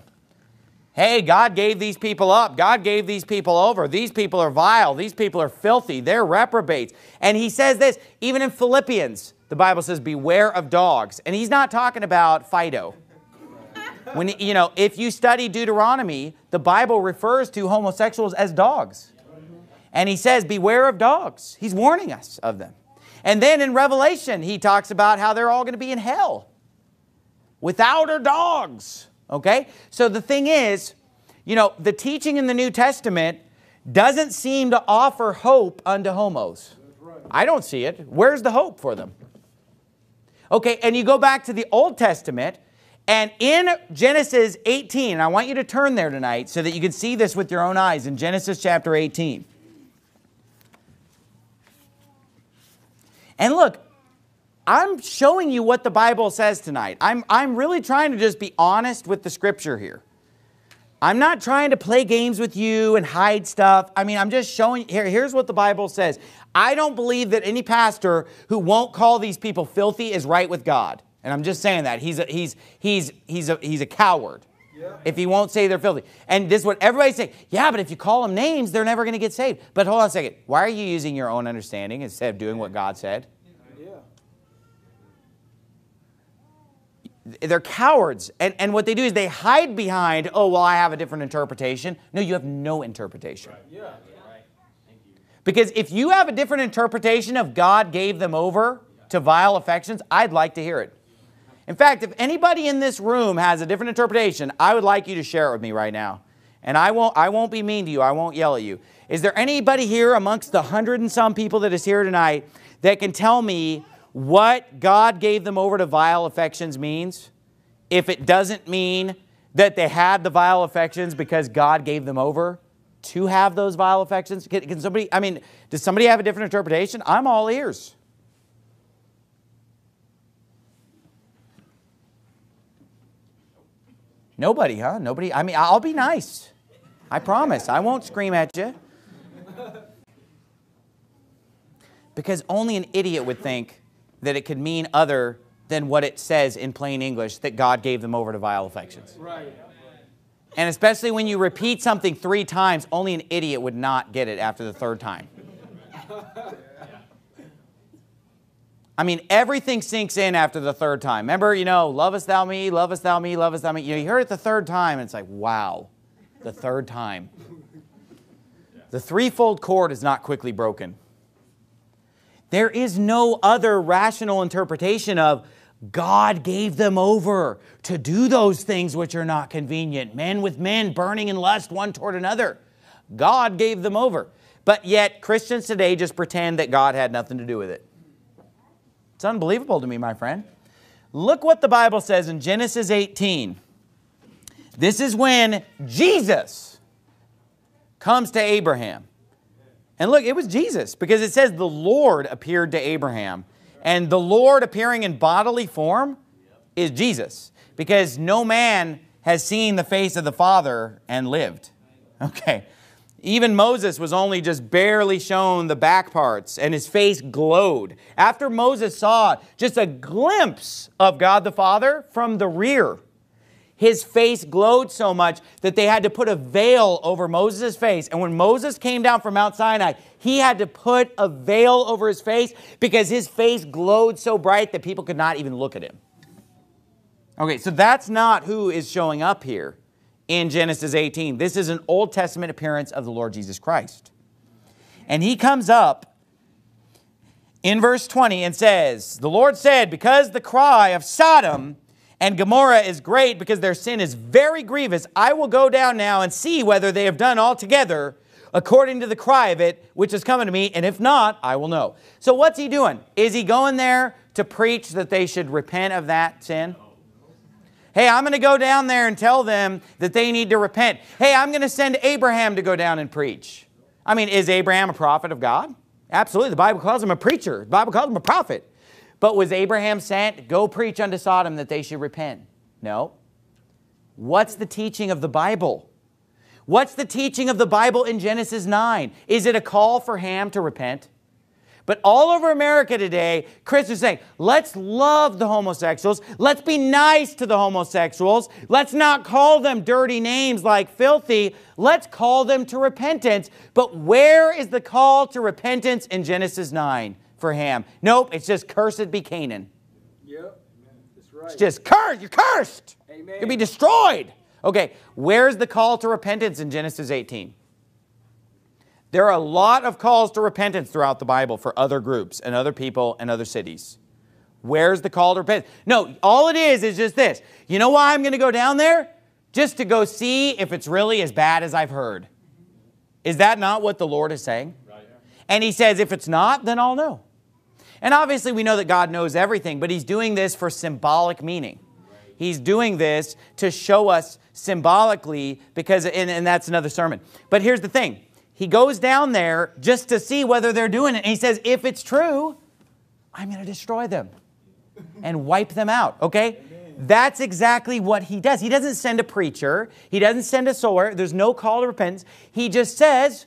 Speaker 2: Hey, God gave these people up. God gave these people over. These people are vile. These people are filthy. They're reprobates. And he says this even in Philippians the Bible says, beware of dogs. And he's not talking about Fido. When, you know, if you study Deuteronomy, the Bible refers to homosexuals as dogs. And he says, beware of dogs. He's warning us of them. And then in Revelation, he talks about how they're all going to be in hell without our dogs. Okay? So the thing is, you know, the teaching in the New Testament doesn't seem to offer hope unto homos. I don't see it. Where's the hope for them? Okay, and you go back to the Old Testament, and in Genesis 18, and I want you to turn there tonight so that you can see this with your own eyes in Genesis chapter 18. And look, I'm showing you what the Bible says tonight. I'm, I'm really trying to just be honest with the scripture here. I'm not trying to play games with you and hide stuff. I mean, I'm just showing here. Here's what the Bible says. I don't believe that any pastor who won't call these people filthy is right with God. And I'm just saying that. He's a, he's, he's, he's a, he's a coward yeah. if he won't say they're filthy. And this is what everybody's saying. Yeah, but if you call them names, they're never going to get saved. But hold on a second. Why are you using your own understanding instead of doing what God said? They're cowards. And, and what they do is they hide behind, oh, well, I have a different interpretation. No, you have no interpretation. Right. Yeah. Because if you have a different interpretation of God gave them over to vile affections, I'd like to hear it. In fact, if anybody in this room has a different interpretation, I would like you to share it with me right now. And I won't, I won't be mean to you. I won't yell at you. Is there anybody here amongst the hundred and some people that is here tonight that can tell me what God gave them over to vile affections means? If it doesn't mean that they had the vile affections because God gave them over? to have those vile affections? Can, can somebody, I mean, does somebody have a different interpretation? I'm all ears. Nobody, huh? Nobody? I mean, I'll be nice. I promise. I won't scream at you. Because only an idiot would think that it could mean other than what it says in plain English that God gave them over to vile affections. Right. And especially when you repeat something three times, only an idiot would not get it after the third time. I mean, everything sinks in after the third time. Remember, you know, lovest thou me, lovest thou me, lovest thou me. You, know, you heard it the third time, and it's like, wow, the third time. The threefold cord is not quickly broken. There is no other rational interpretation of God gave them over to do those things which are not convenient. Men with men burning in lust one toward another. God gave them over. But yet, Christians today just pretend that God had nothing to do with it. It's unbelievable to me, my friend. Look what the Bible says in Genesis 18. This is when Jesus comes to Abraham. And look, it was Jesus because it says the Lord appeared to Abraham and the Lord appearing in bodily form is Jesus, because no man has seen the face of the Father and lived. Okay. Even Moses was only just barely shown the back parts, and his face glowed. After Moses saw just a glimpse of God the Father from the rear, his face glowed so much that they had to put a veil over Moses' face. And when Moses came down from Mount Sinai, he had to put a veil over his face because his face glowed so bright that people could not even look at him. Okay, so that's not who is showing up here in Genesis 18. This is an Old Testament appearance of the Lord Jesus Christ. And he comes up in verse 20 and says, The Lord said, Because the cry of Sodom And Gomorrah is great because their sin is very grievous. I will go down now and see whether they have done altogether according to the cry of it, which is coming to me, and if not, I will know. So what's he doing? Is he going there to preach that they should repent of that sin? Hey, I'm going to go down there and tell them that they need to repent. Hey, I'm going to send Abraham to go down and preach. I mean, is Abraham a prophet of God? Absolutely. The Bible calls him a preacher. The Bible calls him a prophet. But was Abraham sent, go preach unto Sodom that they should repent? No. What's the teaching of the Bible? What's the teaching of the Bible in Genesis 9? Is it a call for Ham to repent? But all over America today, Christians saying, let's love the homosexuals. Let's be nice to the homosexuals. Let's not call them dirty names like filthy. Let's call them to repentance. But where is the call to repentance in Genesis 9 for Ham? Nope, it's just cursed be Canaan.
Speaker 7: Yep. That's right.
Speaker 2: It's just cursed. You're cursed.
Speaker 7: Amen.
Speaker 2: You'll be destroyed. Okay, where's the call to repentance in Genesis 18? There are a lot of calls to repentance throughout the Bible for other groups and other people and other cities. Where's the call to repentance? No, all it is is just this. You know why I'm going to go down there? Just to go see if it's really as bad as I've heard. Is that not what the Lord is saying? And he says, if it's not, then I'll know. And obviously, we know that God knows everything, but he's doing this for symbolic meaning. He's doing this to show us symbolically because, and, and that's another sermon. But here's the thing he goes down there just to see whether they're doing it. And he says, if it's true, I'm going to destroy them and wipe them out. Okay? That's exactly what he does. He doesn't send a preacher, he doesn't send a sower. There's no call to repentance. He just says,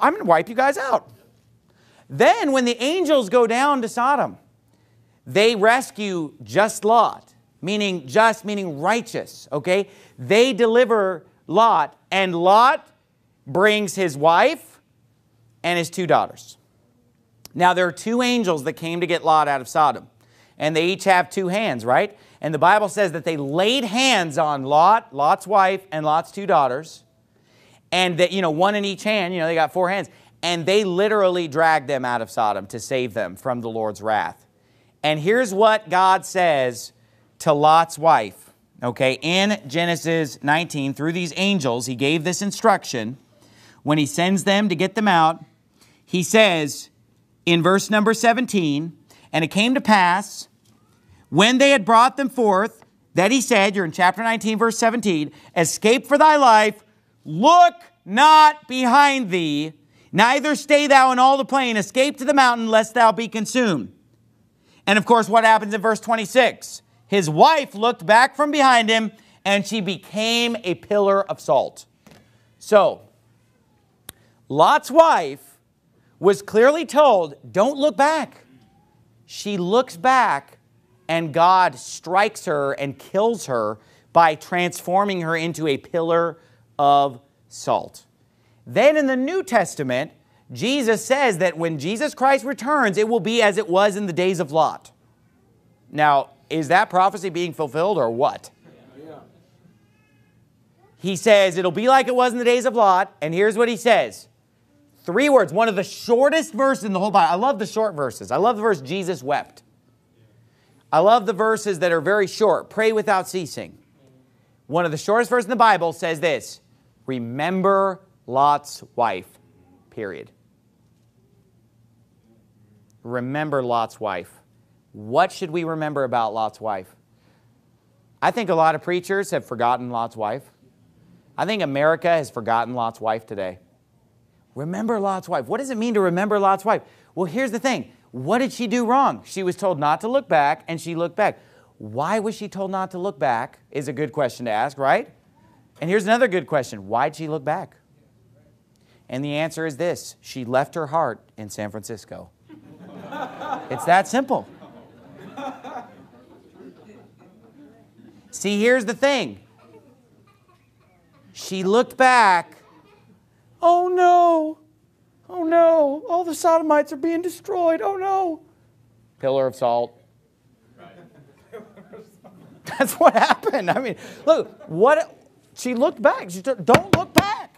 Speaker 2: I'm going to wipe you guys out. Then, when the angels go down to Sodom, they rescue just Lot, meaning just, meaning righteous, okay? They deliver Lot, and Lot brings his wife and his two daughters. Now, there are two angels that came to get Lot out of Sodom, and they each have two hands, right? And the Bible says that they laid hands on Lot, Lot's wife, and Lot's two daughters, and that, you know, one in each hand, you know, they got four hands, and they literally dragged them out of Sodom to save them from the Lord's wrath. And here's what God says to Lot's wife, okay, in Genesis 19, through these angels, he gave this instruction. When he sends them to get them out, he says in verse number 17, And it came to pass, when they had brought them forth, that he said, you're in chapter 19, verse 17, Escape for thy life, look not behind thee, neither stay thou in all the plain, escape to the mountain, lest thou be consumed. And of course, what happens in verse 26? His wife looked back from behind him, and she became a pillar of salt. So, Lot's wife was clearly told, don't look back. She looks back, and God strikes her and kills her by transforming her into a pillar of salt. Then in the New Testament, Jesus says that when Jesus Christ returns, it will be as it was in the days of Lot. Now, is that prophecy being fulfilled or what? He says it'll be like it was in the days of Lot, and here's what he says Three words, one of the shortest verses in the whole Bible. I love the short verses. I love the verse, Jesus wept. I love the verses that are very short, pray without ceasing. One of the shortest verses in the Bible says this Remember Lot's wife, period. Remember Lot's wife. What should we remember about Lot's wife? I think a lot of preachers have forgotten Lot's wife. I think America has forgotten Lot's wife today. Remember Lot's wife. What does it mean to remember Lot's wife? Well, here's the thing. What did she do wrong? She was told not to look back, and she looked back. Why was she told not to look back? Is a good question to ask, right? And here's another good question Why'd she look back? And the answer is this she left her heart in San Francisco. it's that simple. See, here's the thing. She looked back Oh no! Oh no! All the sodomites are being destroyed. Oh no! Pillar of salt. That's what happened. I mean, look, what she looked back. She don't look back.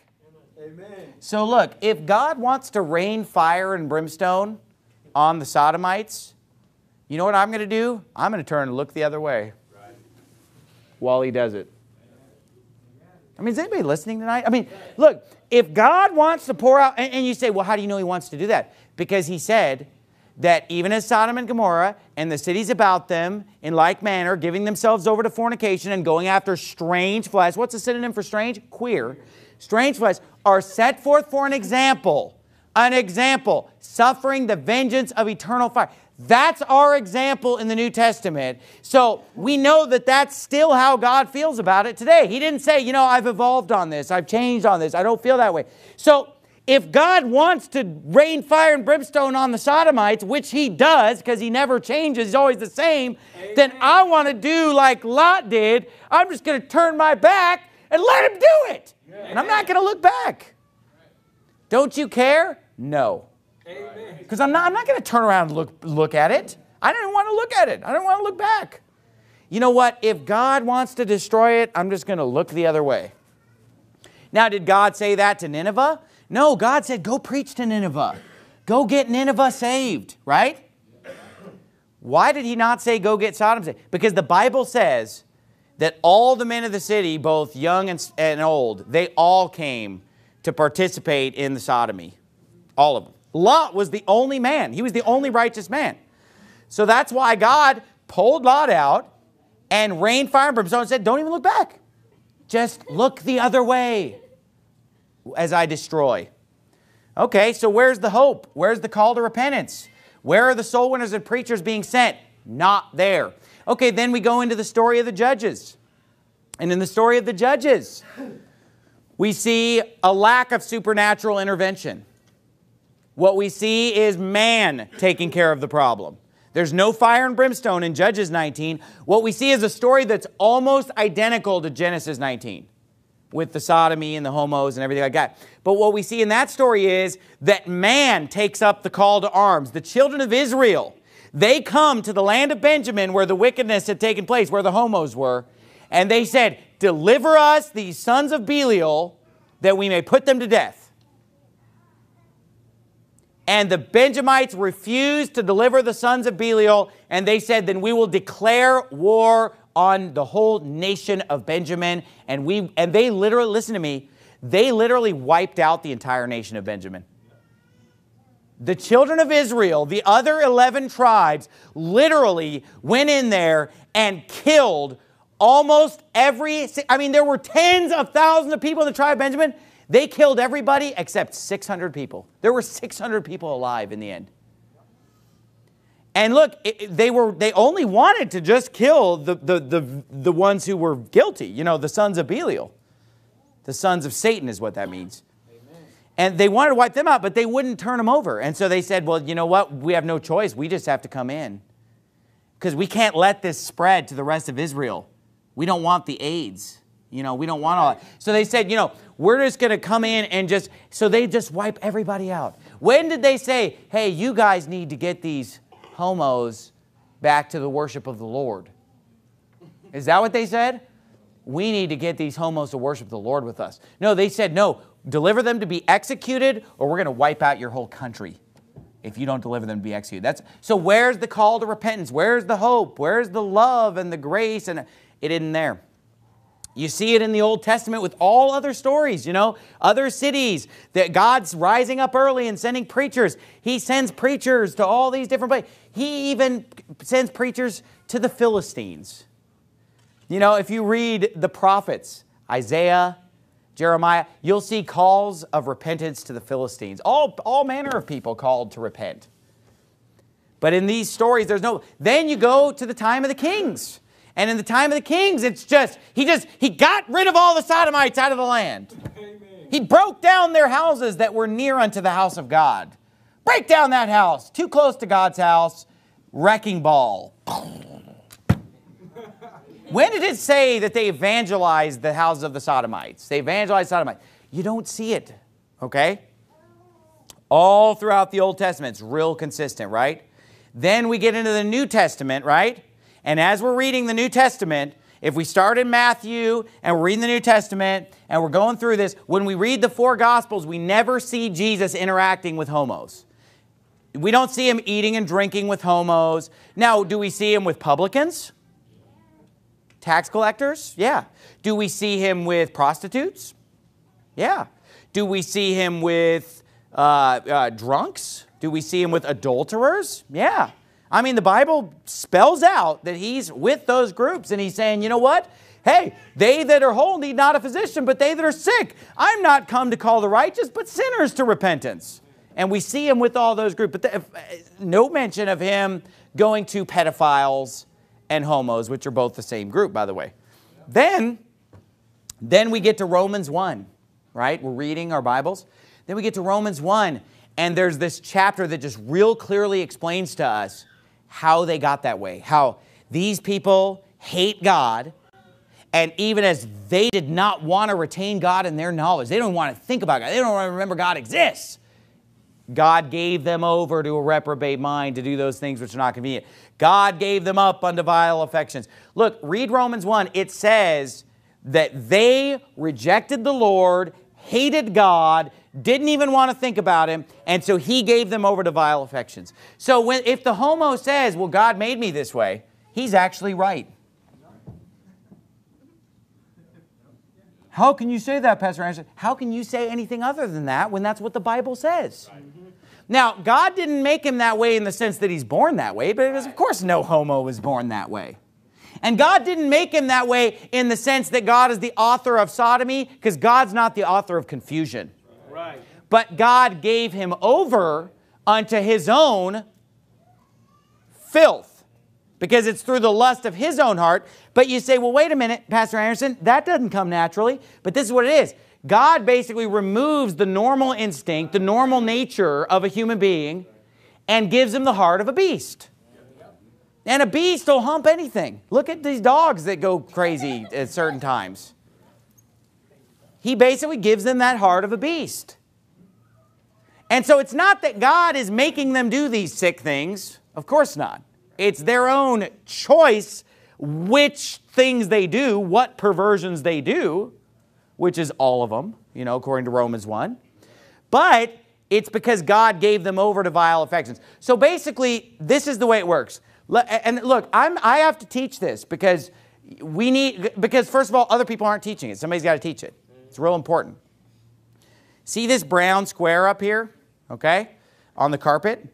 Speaker 7: Amen.
Speaker 2: So look, if God wants to rain fire and brimstone on the sodomites, you know what I'm going to do? I'm going to turn and look the other way. while he does it. I mean, is anybody listening tonight? I mean, look, if God wants to pour out, and, and you say, well, how do you know he wants to do that? Because he said that even as Sodom and Gomorrah and the cities about them, in like manner, giving themselves over to fornication and going after strange flesh, what's a synonym for strange? Queer. Strange flesh are set forth for an example. An example, suffering the vengeance of eternal fire. That's our example in the New Testament. So we know that that's still how God feels about it today. He didn't say, you know, I've evolved on this, I've changed on this, I don't feel that way. So if God wants to rain fire and brimstone on the Sodomites, which he does because he never changes, he's always the same, Amen. then I want to do like Lot did. I'm just going to turn my back and let him do it. And I'm not going to look back. Don't you care? No. Because I'm not, I'm not going to turn around and look, look at it. I didn't want to look at it. I don't want to look back. You know what? If God wants to destroy it, I'm just going to look the other way. Now, did God say that to Nineveh? No, God said, go preach to Nineveh. Go get Nineveh saved, right? Why did he not say, go get Sodom saved? Because the Bible says that all the men of the city, both young and, and old, they all came to participate in the sodomy. All of them. Lot was the only man. He was the only righteous man. So that's why God pulled Lot out and rained fire and brimstone and said, Don't even look back. Just look the other way as I destroy. Okay, so where's the hope? Where's the call to repentance? Where are the soul winners and preachers being sent? Not there. Okay, then we go into the story of the judges. And in the story of the judges, we see a lack of supernatural intervention. What we see is man taking care of the problem. There's no fire and brimstone in Judges 19. What we see is a story that's almost identical to Genesis 19 with the sodomy and the homos and everything like that. But what we see in that story is that man takes up the call to arms. The children of Israel, they come to the land of Benjamin where the wickedness had taken place, where the homos were, and they said, Deliver us these sons of Belial that we may put them to death. And the Benjamites refused to deliver the sons of Belial, and they said, Then we will declare war on the whole nation of Benjamin. And we and they literally, listen to me, they literally wiped out the entire nation of Benjamin. The children of Israel, the other 11 tribes, literally went in there and killed almost every, I mean, there were tens of thousands of people in the tribe of Benjamin. They killed everybody except 600 people. There were 600 people alive in the end. And look, it, they were they only wanted to just kill the, the, the, the ones who were guilty, you know, the sons of Belial. The sons of Satan is what that means. And they wanted to wipe them out, but they wouldn't turn them over. And so they said, well, you know what? We have no choice. We just have to come in. Because we can't let this spread to the rest of Israel. We don't want the AIDS. You know, we don't want all that. So they said, you know, we're just going to come in and just, so they just wipe everybody out. When did they say, hey, you guys need to get these homos back to the worship of the Lord? Is that what they said? We need to get these homos to worship the Lord with us. No, they said, no, deliver them to be executed or we're going to wipe out your whole country if you don't deliver them to be executed. That's, so where's the call to repentance? Where's the hope? Where's the love and the grace? And it isn't there. You see it in the Old Testament with all other stories, you know, other cities that God's rising up early and sending preachers. He sends preachers to all these different places. He even sends preachers to the Philistines. You know, if you read the prophets, Isaiah, Jeremiah, you'll see calls of repentance to the Philistines. All, all manner of people called to repent. But in these stories, there's no. Then you go to the time of the kings. And in the time of the kings, it's just, he just, he got rid of all the sodomites out of the land. Amen. He broke down their houses that were near unto the house of God. Break down that house, too close to God's house, wrecking ball. When did it say that they evangelized the houses of the sodomites? They evangelized sodomites. You don't see it, okay? All throughout the Old Testament, it's real consistent, right? Then we get into the New Testament, right? And as we're reading the New Testament, if we start in Matthew and we're reading the New Testament and we're going through this, when we read the four Gospels, we never see Jesus interacting with homos. We don't see him eating and drinking with homos. Now, do we see him with publicans? Tax collectors? Yeah. Do we see him with prostitutes? Yeah. Do we see him with uh, uh, drunks? Do we see him with adulterers? Yeah. I mean, the Bible spells out that he's with those groups and he's saying, you know what? Hey, they that are whole need not a physician, but they that are sick. I'm not come to call the righteous, but sinners to repentance. And we see him with all those groups. But the, no mention of him going to pedophiles and homos, which are both the same group, by the way. Then, then we get to Romans 1, right? We're reading our Bibles. Then we get to Romans 1, and there's this chapter that just real clearly explains to us how they got that way, how these people hate God, and even as they did not want to retain God in their knowledge, they don't want to think about God, they don't want to remember God exists. God gave them over to a reprobate mind to do those things which are not convenient. God gave them up unto vile affections. Look, read Romans 1. It says that they rejected the Lord, hated God, didn't even want to think about him, and so he gave them over to vile affections. So when, if the homo says, well, God made me this way, he's actually right. How can you say that, Pastor Anderson? How can you say anything other than that when that's what the Bible says? Right. Now, God didn't make him that way in the sense that he's born that way, because of course no homo was born that way. And God didn't make him that way in the sense that God is the author of sodomy, because God's not the author of confusion. Right. But God gave him over unto his own filth, because it's through the lust of his own heart. But you say, well, wait a minute, Pastor Anderson, that doesn't come naturally. But this is what it is God basically removes the normal instinct, the normal nature of a human being, and gives him the heart of a beast. And a beast will hump anything. Look at these dogs that go crazy at certain times. He basically gives them that heart of a beast. And so it's not that God is making them do these sick things. Of course not. It's their own choice which things they do, what perversions they do which is all of them, you know, according to Romans 1. But it's because God gave them over to vile affections. So basically, this is the way it works. And look, I'm, I have to teach this because we need, because first of all, other people aren't teaching it. Somebody's got to teach it. It's real important. See this brown square up here, okay, on the carpet?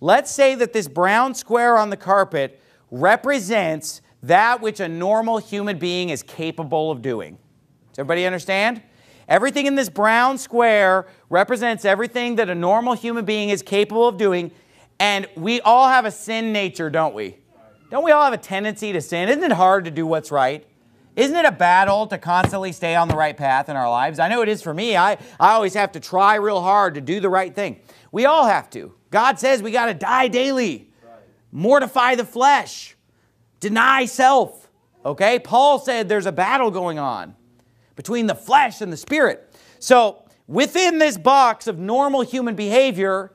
Speaker 2: Let's say that this brown square on the carpet represents that which a normal human being is capable of doing. Does everybody understand? Everything in this brown square represents everything that a normal human being is capable of doing. And we all have a sin nature, don't we? Don't we all have a tendency to sin? Isn't it hard to do what's right? Isn't it a battle to constantly stay on the right path in our lives? I know it is for me. I, I always have to try real hard to do the right thing. We all have to. God says we got to die daily, mortify the flesh, deny self. Okay? Paul said there's a battle going on between the flesh and the spirit. So, within this box of normal human behavior,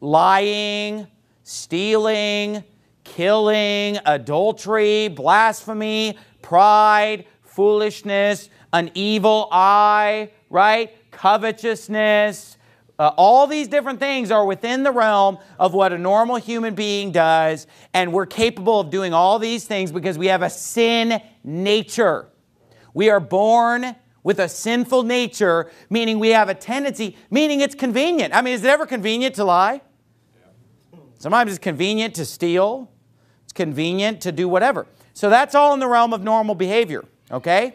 Speaker 2: lying, stealing, killing, adultery, blasphemy, pride, foolishness, an evil eye, right? Covetousness. Uh, all these different things are within the realm of what a normal human being does, and we're capable of doing all these things because we have a sin nature. We are born with a sinful nature, meaning we have a tendency, meaning it's convenient. I mean, is it ever convenient to lie? Sometimes it's convenient to steal, it's convenient to do whatever. So that's all in the realm of normal behavior, okay?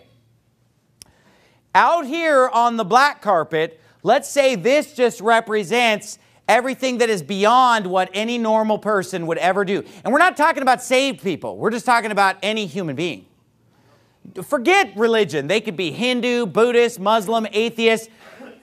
Speaker 2: Out here on the black carpet, let's say this just represents everything that is beyond what any normal person would ever do. And we're not talking about saved people, we're just talking about any human being. Forget religion. They could be Hindu, Buddhist, Muslim, atheist.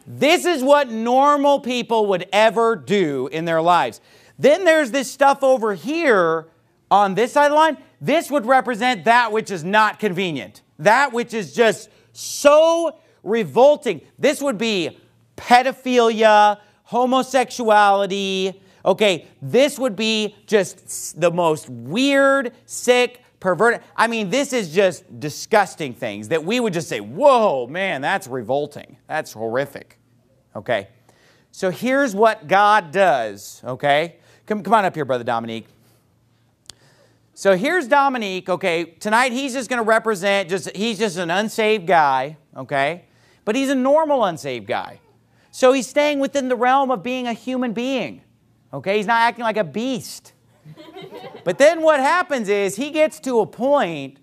Speaker 2: This is what normal people would ever do in their lives. Then there's this stuff over here on this side of the line. This would represent that which is not convenient, that which is just so revolting. This would be pedophilia, homosexuality. Okay, this would be just the most weird, sick, perverted. I mean, this is just disgusting things that we would just say, whoa, man, that's revolting. That's horrific. Okay? So here's what God does, okay? Come, come on up here, Brother Dominique. So here's Dominique, okay? Tonight he's just going to represent just he's just an unsaved guy, okay? But he's a normal unsaved guy. So he's staying within the realm of being a human being. Okay? He's not acting like a beast. but then what happens is he gets to a point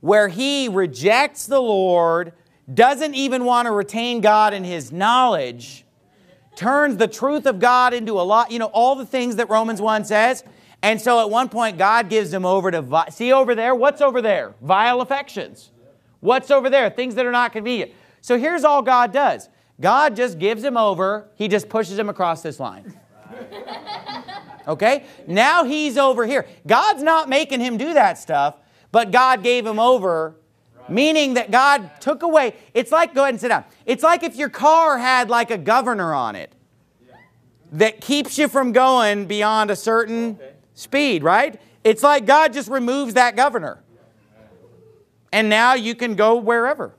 Speaker 2: where he rejects the Lord, doesn't even want to retain God in his knowledge, turns the truth of God into a lot, you know, all the things that Romans 1 says. And so at one point, God gives him over to, see over there? What's over there? Vile affections. What's over there? Things that are not convenient. So here's all God does God just gives him over, he just pushes him across this line. Okay? Now he's over here. God's not making him do that stuff, but God gave him over, meaning that God took away. It's like, go ahead and sit down. It's like if your car had like a governor on it that keeps you from going beyond a certain speed, right? It's like God just removes that governor. And now you can go wherever.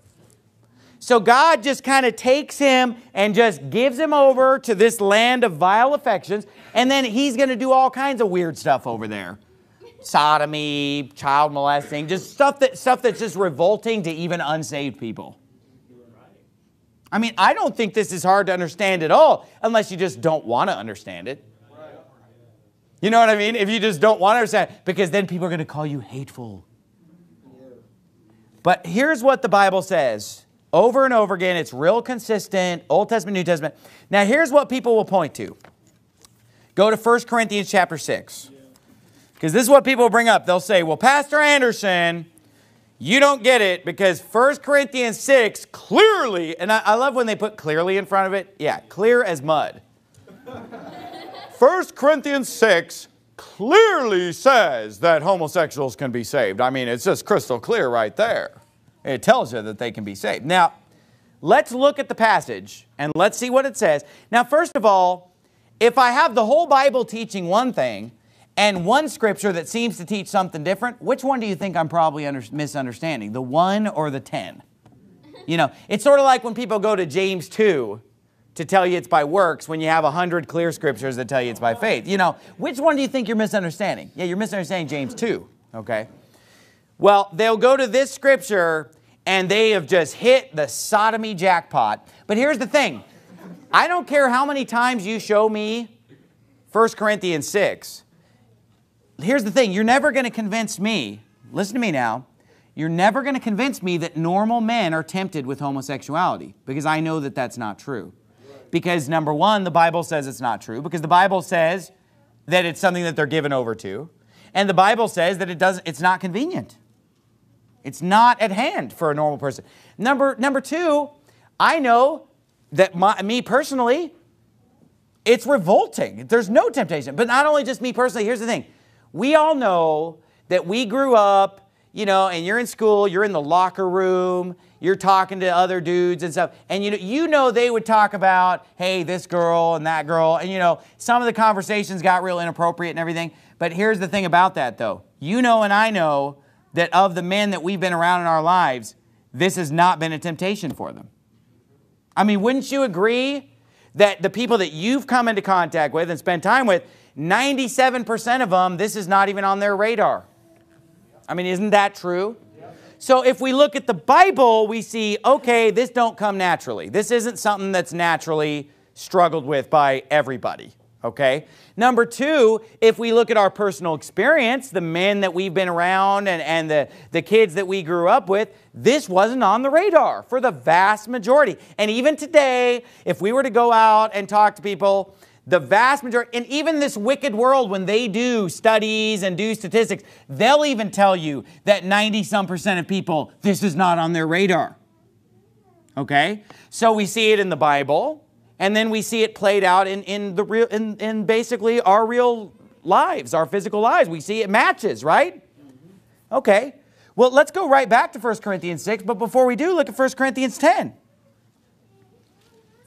Speaker 2: So God just kind of takes him and just gives him over to this land of vile affections, and then he's going to do all kinds of weird stuff over there. Sodomy, child molesting, just stuff that stuff that's just revolting to even unsaved people. I mean, I don't think this is hard to understand at all unless you just don't want to understand it. You know what I mean? If you just don't want to understand, because then people are going to call you hateful. But here's what the Bible says over and over again. It's real consistent, Old Testament, New Testament. Now, here's what people will point to. Go to 1 Corinthians chapter 6. Because this is what people bring up. They'll say, well, Pastor Anderson, you don't get it because 1 Corinthians 6 clearly, and I, I love when they put clearly in front of it. Yeah, clear as mud. 1 Corinthians 6 clearly says that homosexuals can be saved. I mean, it's just crystal clear right there. It tells you that they can be saved. Now, let's look at the passage and let's see what it says. Now, first of all, if I have the whole Bible teaching one thing and one scripture that seems to teach something different, which one do you think I'm probably under, misunderstanding? The one or the 10? You know, it's sort of like when people go to James 2 to tell you it's by works when you have a 100 clear scriptures that tell you it's by faith. You know, which one do you think you're misunderstanding? Yeah, you're misunderstanding James 2, okay? Well, they'll go to this scripture and they have just hit the sodomy jackpot. But here's the thing I don't care how many times you show me 1 Corinthians 6. Here's the thing you're never going to convince me, listen to me now, you're never going to convince me that normal men are tempted with homosexuality because I know that that's not true. Because number one, the Bible says it's not true, because the Bible says that it's something that they're given over to. And the Bible says that it doesn't, it's not convenient. It's not at hand for a normal person. Number, number two, I know that my, me personally, it's revolting. There's no temptation. But not only just me personally, here's the thing. We all know that we grew up, you know, and you're in school, you're in the locker room, you're talking to other dudes and stuff, and you know, you know they would talk about, hey, this girl and that girl, and you know, some of the conversations got real inappropriate and everything. But here's the thing about that though. You know and I know that of the men that we've been around in our lives, this has not been a temptation for them. I mean, wouldn't you agree that the people that you've come into contact with and spent time with, 97% of them, this is not even on their radar. I mean, isn't that true? So if we look at the Bible, we see, okay, this don't come naturally. This isn't something that's naturally struggled with by everybody, okay? Number two, if we look at our personal experience, the men that we've been around and, and the, the kids that we grew up with, this wasn't on the radar for the vast majority. And even today, if we were to go out and talk to people, the vast majority, and even this wicked world, when they do studies and do statistics, they'll even tell you that 90 some percent of people, this is not on their radar. Okay? So we see it in the Bible, and then we see it played out in, in the real in, in basically our real lives, our physical lives. We see it matches, right? Mm-hmm. Okay. Well, let's go right back to 1 Corinthians 6, but before we do, look at 1 Corinthians 10.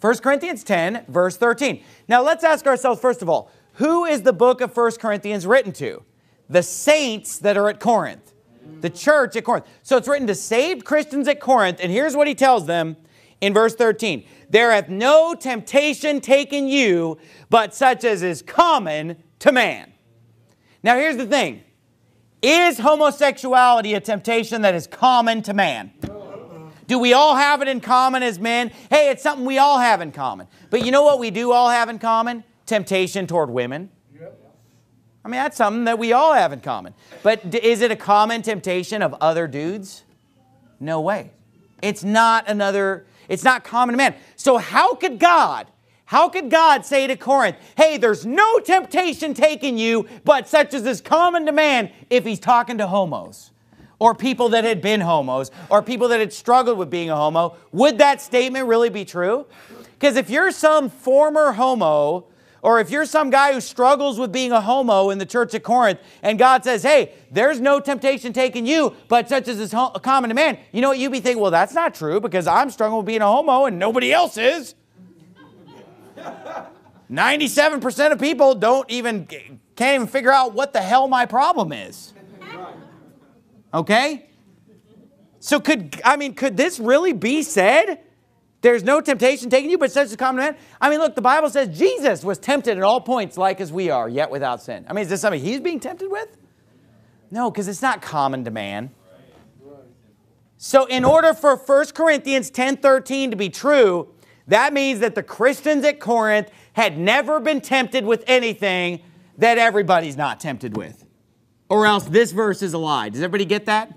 Speaker 2: 1 Corinthians 10, verse 13. Now let's ask ourselves, first of all, who is the book of 1 Corinthians written to? The saints that are at Corinth, the church at Corinth. So it's written to saved Christians at Corinth, and here's what he tells them in verse 13 There hath no temptation taken you, but such as is common to man. Now here's the thing Is homosexuality a temptation that is common to man? Do we all have it in common as men? Hey, it's something we all have in common. But you know what we do all have in common? Temptation toward women. I mean, that's something that we all have in common. But is it a common temptation of other dudes? No way. It's not another, it's not common to man. So how could God, how could God say to Corinth, hey, there's no temptation taking you, but such as is common to man if he's talking to homos? Or people that had been homos, or people that had struggled with being a homo, would that statement really be true? Because if you're some former homo or if you're some guy who struggles with being a homo in the church of Corinth, and God says, hey, there's no temptation taking you, but such as is common to man, you know what you'd be thinking? Well, that's not true because I'm struggling with being a homo and nobody else is. 97% of people don't even, can't even figure out what the hell my problem is. Okay? So could, I mean, could this really be said? There's no temptation taking you, but such is common to man. I mean, look, the Bible says Jesus was tempted at all points like as we are, yet without sin. I mean, is this something he's being tempted with? No, because it's not common to man. So in order for 1 Corinthians 10:13 to be true, that means that the Christians at Corinth had never been tempted with anything that everybody's not tempted with. Or else this verse is a lie. Does everybody get that?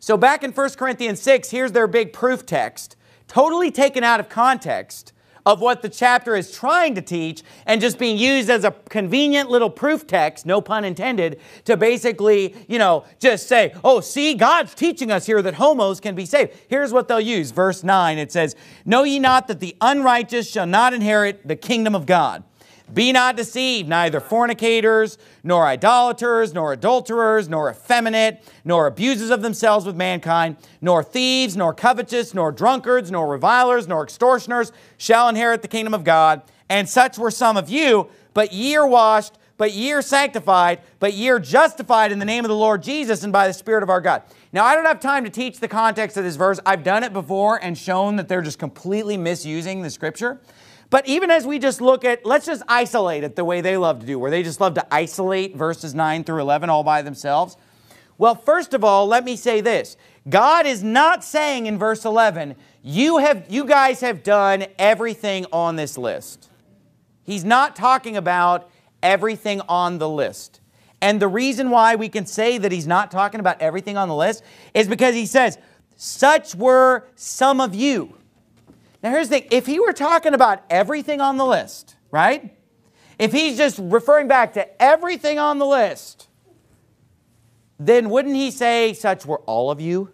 Speaker 2: So back in 1 Corinthians 6, here's their big proof text, totally taken out of context of what the chapter is trying to teach and just being used as a convenient little proof text, no pun intended, to basically, you know, just say, oh, see, God's teaching us here that homos can be saved. Here's what they'll use. Verse 9, it says, Know ye not that the unrighteous shall not inherit the kingdom of God? Be not deceived, neither fornicators, nor idolaters, nor adulterers, nor effeminate, nor abusers of themselves with mankind, nor thieves, nor covetous, nor drunkards, nor revilers, nor extortioners shall inherit the kingdom of God. And such were some of you, but ye are washed, but ye are sanctified, but ye are justified in the name of the Lord Jesus and by the Spirit of our God. Now, I don't have time to teach the context of this verse. I've done it before and shown that they're just completely misusing the scripture. But even as we just look at, let's just isolate it the way they love to do, where they just love to isolate verses 9 through 11 all by themselves. Well, first of all, let me say this. God is not saying in verse 11, you, have, you guys have done everything on this list. He's not talking about everything on the list. And the reason why we can say that he's not talking about everything on the list is because he says, such were some of you. Now, here's the thing if he were talking about everything on the list, right? If he's just referring back to everything on the list, then wouldn't he say, Such were all of you?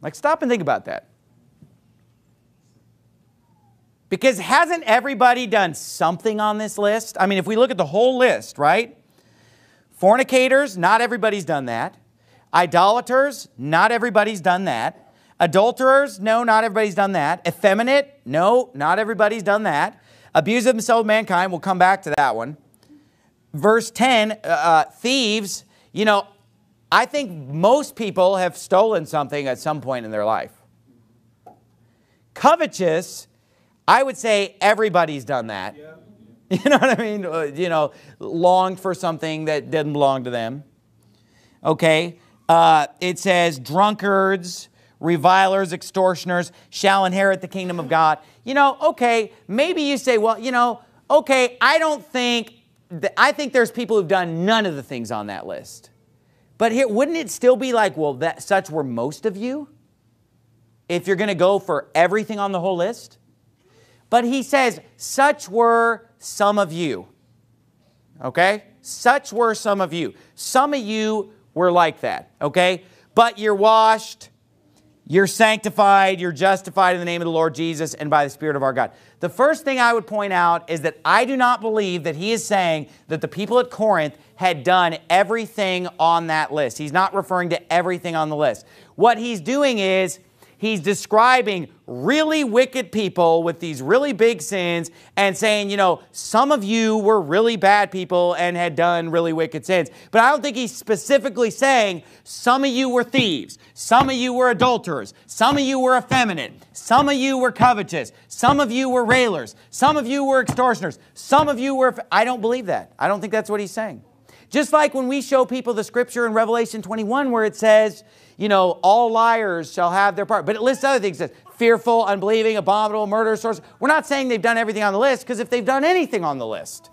Speaker 2: Like, stop and think about that. Because hasn't everybody done something on this list? I mean, if we look at the whole list, right? Fornicators, not everybody's done that. Idolaters, not everybody's done that. Adulterers, no, not everybody's done that. Effeminate, no, not everybody's done that. Abuse of themselves, mankind, we'll come back to that one. Verse 10, uh, uh, thieves, you know, I think most people have stolen something at some point in their life. Covetous, I would say everybody's done that. You know what I mean? Uh, You know, longed for something that didn't belong to them. Okay? Uh, it says, drunkards, revilers, extortioners shall inherit the kingdom of God. You know, okay, maybe you say, well, you know, okay, I don't think, th- I think there's people who've done none of the things on that list. But here, wouldn't it still be like, well, that such were most of you? If you're going to go for everything on the whole list? But he says, such were some of you. Okay? Such were some of you. Some of you were like that. Okay? But you're washed, you're sanctified, you're justified in the name of the Lord Jesus and by the Spirit of our God. The first thing I would point out is that I do not believe that he is saying that the people at Corinth had done everything on that list. He's not referring to everything on the list. What he's doing is he's describing really wicked people with these really big sins and saying, you know, some of you were really bad people and had done really wicked sins. But I don't think he's specifically saying some of you were thieves, some of you were adulterers, some of you were effeminate, some of you were covetous, some of you were railers, some of you were extortioners, some of you were. I don't believe that. I don't think that's what he's saying. Just like when we show people the scripture in Revelation 21 where it says, you know, all liars shall have their part. But it lists other things. It says fearful, unbelieving, abominable, murderers. We're not saying they've done everything on the list because if they've done anything on the list,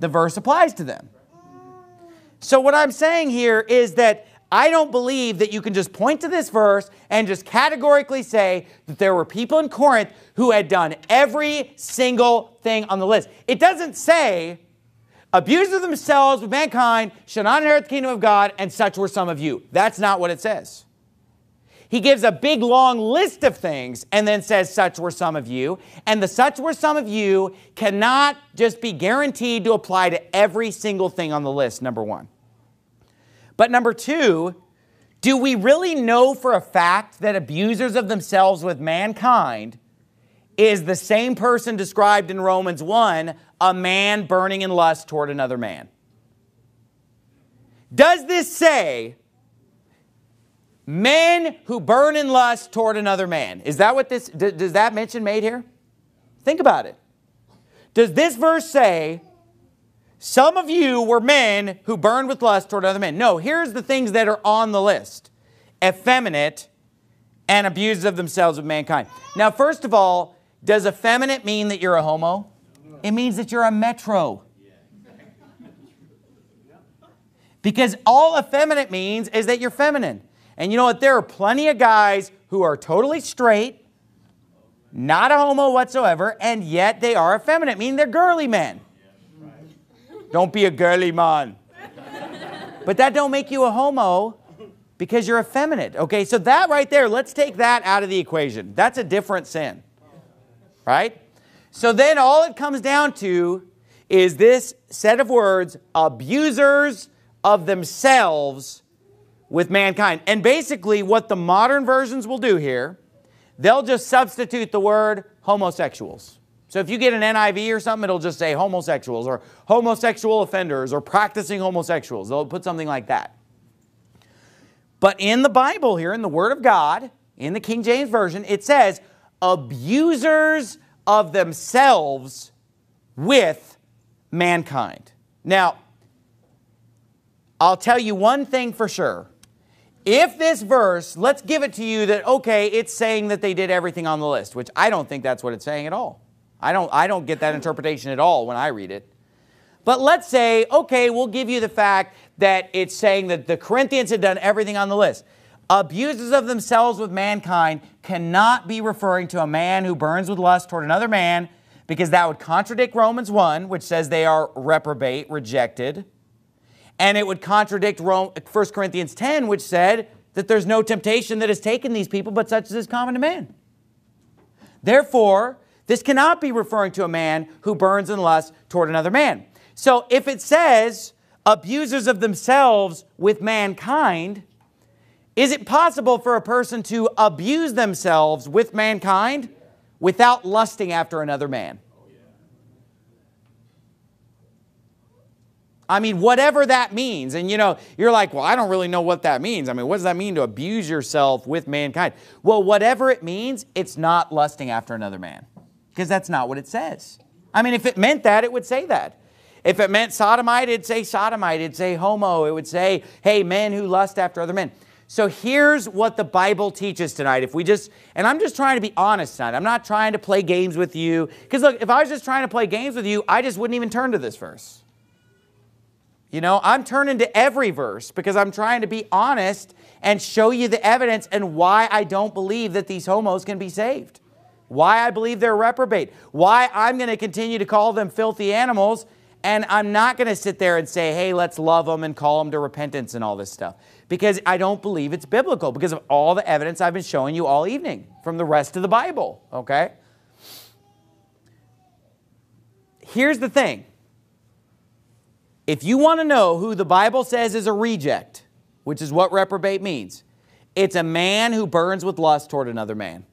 Speaker 2: the verse applies to them. So what I'm saying here is that I don't believe that you can just point to this verse and just categorically say that there were people in Corinth who had done every single thing on the list. It doesn't say abusers of themselves with mankind shall not inherit the kingdom of God, and such were some of you. That's not what it says. He gives a big long list of things and then says, Such were some of you. And the such were some of you cannot just be guaranteed to apply to every single thing on the list, number one. But number two, do we really know for a fact that abusers of themselves with mankind is the same person described in Romans 1, a man burning in lust toward another man? Does this say men who burn in lust toward another man? Is that what this, does that mention made here? Think about it. Does this verse say, some of you were men who burned with lust toward other men? No, here's the things that are on the list effeminate and abusers of themselves with mankind. Now, first of all, does effeminate mean that you're a homo? It means that you're a metro. Because all effeminate means is that you're feminine. And you know what? There are plenty of guys who are totally straight, not a homo whatsoever, and yet they are effeminate, meaning they're girly men. Don't be a girly man. but that don't make you a homo because you're effeminate. Okay, so that right there, let's take that out of the equation. That's a different sin. Right? So then all it comes down to is this set of words, abusers of themselves with mankind. And basically what the modern versions will do here, they'll just substitute the word homosexuals. So if you get an NIV or something, it'll just say homosexuals or homosexual offenders or practicing homosexuals. They'll put something like that. But in the Bible here, in the Word of God, in the King James Version, it says abusers of themselves with mankind. Now, I'll tell you one thing for sure. If this verse, let's give it to you that, okay, it's saying that they did everything on the list, which I don't think that's what it's saying at all. I don't, I don't get that interpretation at all when I read it. But let's say, okay, we'll give you the fact that it's saying that the Corinthians had done everything on the list. Abusers of themselves with mankind cannot be referring to a man who burns with lust toward another man because that would contradict Romans 1, which says they are reprobate, rejected. And it would contradict 1 Corinthians 10, which said that there's no temptation that has taken these people but such as is common to man. Therefore, this cannot be referring to a man who burns in lust toward another man. So if it says abusers of themselves with mankind, is it possible for a person to abuse themselves with mankind without lusting after another man? I mean, whatever that means. And you know, you're like, well, I don't really know what that means. I mean, what does that mean to abuse yourself with mankind? Well, whatever it means, it's not lusting after another man because that's not what it says. I mean, if it meant that, it would say that. If it meant sodomite, it'd say sodomite. It'd say homo. It would say, hey, men who lust after other men. So here's what the Bible teaches tonight. If we just, and I'm just trying to be honest tonight. I'm not trying to play games with you. Because look, if I was just trying to play games with you, I just wouldn't even turn to this verse. You know, I'm turning to every verse because I'm trying to be honest and show you the evidence and why I don't believe that these homos can be saved. Why I believe they're reprobate. Why I'm going to continue to call them filthy animals and I'm not going to sit there and say, hey, let's love them and call them to repentance and all this stuff because I don't believe it's biblical because of all the evidence I've been showing you all evening from the rest of the Bible, okay? Here's the thing. If you want to know who the Bible says is a reject, which is what reprobate means, it's a man who burns with lust toward another man.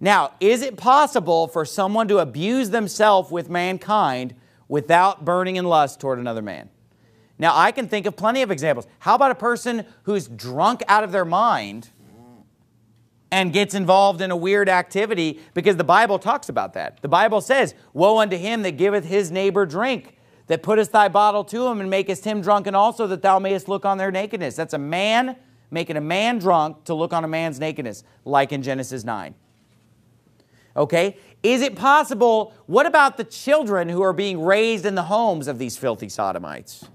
Speaker 2: Now, is it possible for someone to abuse themselves with mankind without burning in lust toward another man? Now, I can think of plenty of examples. How about a person who's drunk out of their mind and gets involved in a weird activity because the Bible talks about that. The Bible says, Woe unto him that giveth his neighbor drink, that puttest thy bottle to him and makest him drunken also, that thou mayest look on their nakedness. That's a man making a man drunk to look on a man's nakedness, like in Genesis 9. Okay? Is it possible? What about the children who are being raised in the homes of these filthy sodomites?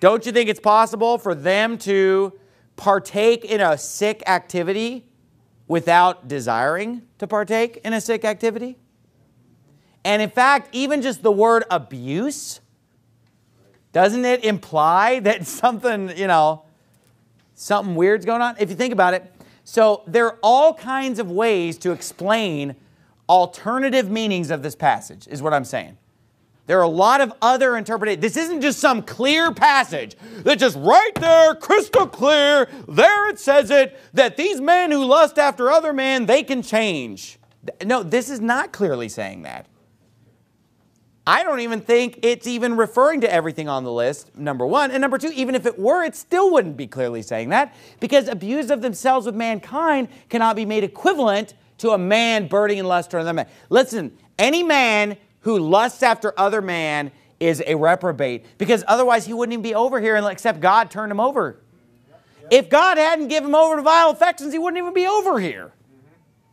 Speaker 2: Don't you think it's possible for them to partake in a sick activity without desiring to partake in a sick activity? And in fact, even just the word abuse, doesn't it imply that something, you know, something weird's going on? If you think about it, so there are all kinds of ways to explain alternative meanings of this passage, is what I'm saying. There are a lot of other interpretations. This isn't just some clear passage that's just right there, crystal clear. There it says it that these men who lust after other men, they can change. No, this is not clearly saying that. I don't even think it's even referring to everything on the list, number one. And number two, even if it were, it still wouldn't be clearly saying that because abuse of themselves with mankind cannot be made equivalent to a man burning in lust for another man. Listen, any man who lusts after other man is a reprobate because otherwise he wouldn't even be over here and except God turned him over. If God hadn't given him over to vile affections, he wouldn't even be over here.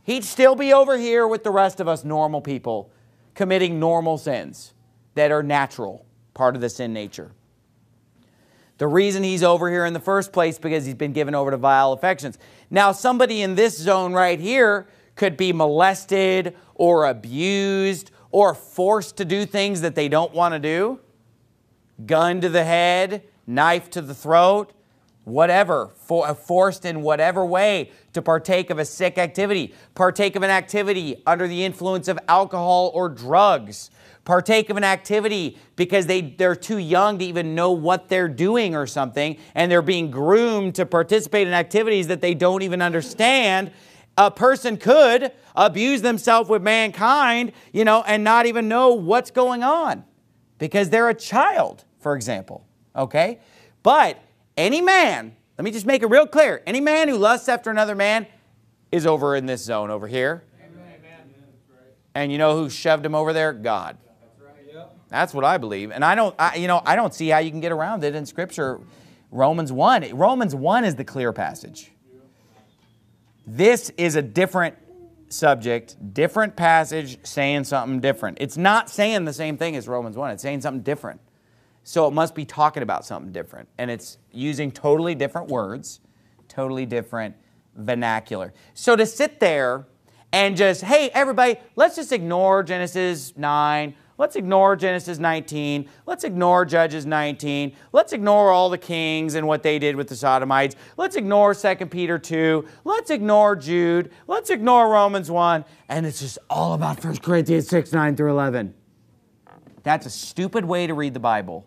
Speaker 2: He'd still be over here with the rest of us normal people committing normal sins that are natural, part of the sin nature. The reason he's over here in the first place because he's been given over to vile affections. Now, somebody in this zone right here could be molested or abused or forced to do things that they don't want to do. Gun to the head, knife to the throat, whatever, for, uh, forced in whatever way to partake of a sick activity, partake of an activity under the influence of alcohol or drugs, partake of an activity because they, they're too young to even know what they're doing or something, and they're being groomed to participate in activities that they don't even understand. A person could abuse themselves with mankind, you know, and not even know what's going on because they're a child, for example. Okay? But any man, let me just make it real clear any man who lusts after another man is over in this zone over here. And you know who shoved him over there? God. That's what I believe. And I don't, I, you know, I don't see how you can get around it in Scripture. Romans 1. Romans 1 is the clear passage. This is a different subject, different passage, saying something different. It's not saying the same thing as Romans 1. It's saying something different. So it must be talking about something different. And it's using totally different words, totally different vernacular. So to sit there and just, hey, everybody, let's just ignore Genesis 9. Let's ignore Genesis 19. Let's ignore Judges 19. Let's ignore all the kings and what they did with the Sodomites. Let's ignore 2 Peter 2. Let's ignore Jude. Let's ignore Romans 1. And it's just all about 1 Corinthians 6, 9 through 11. That's a stupid way to read the Bible.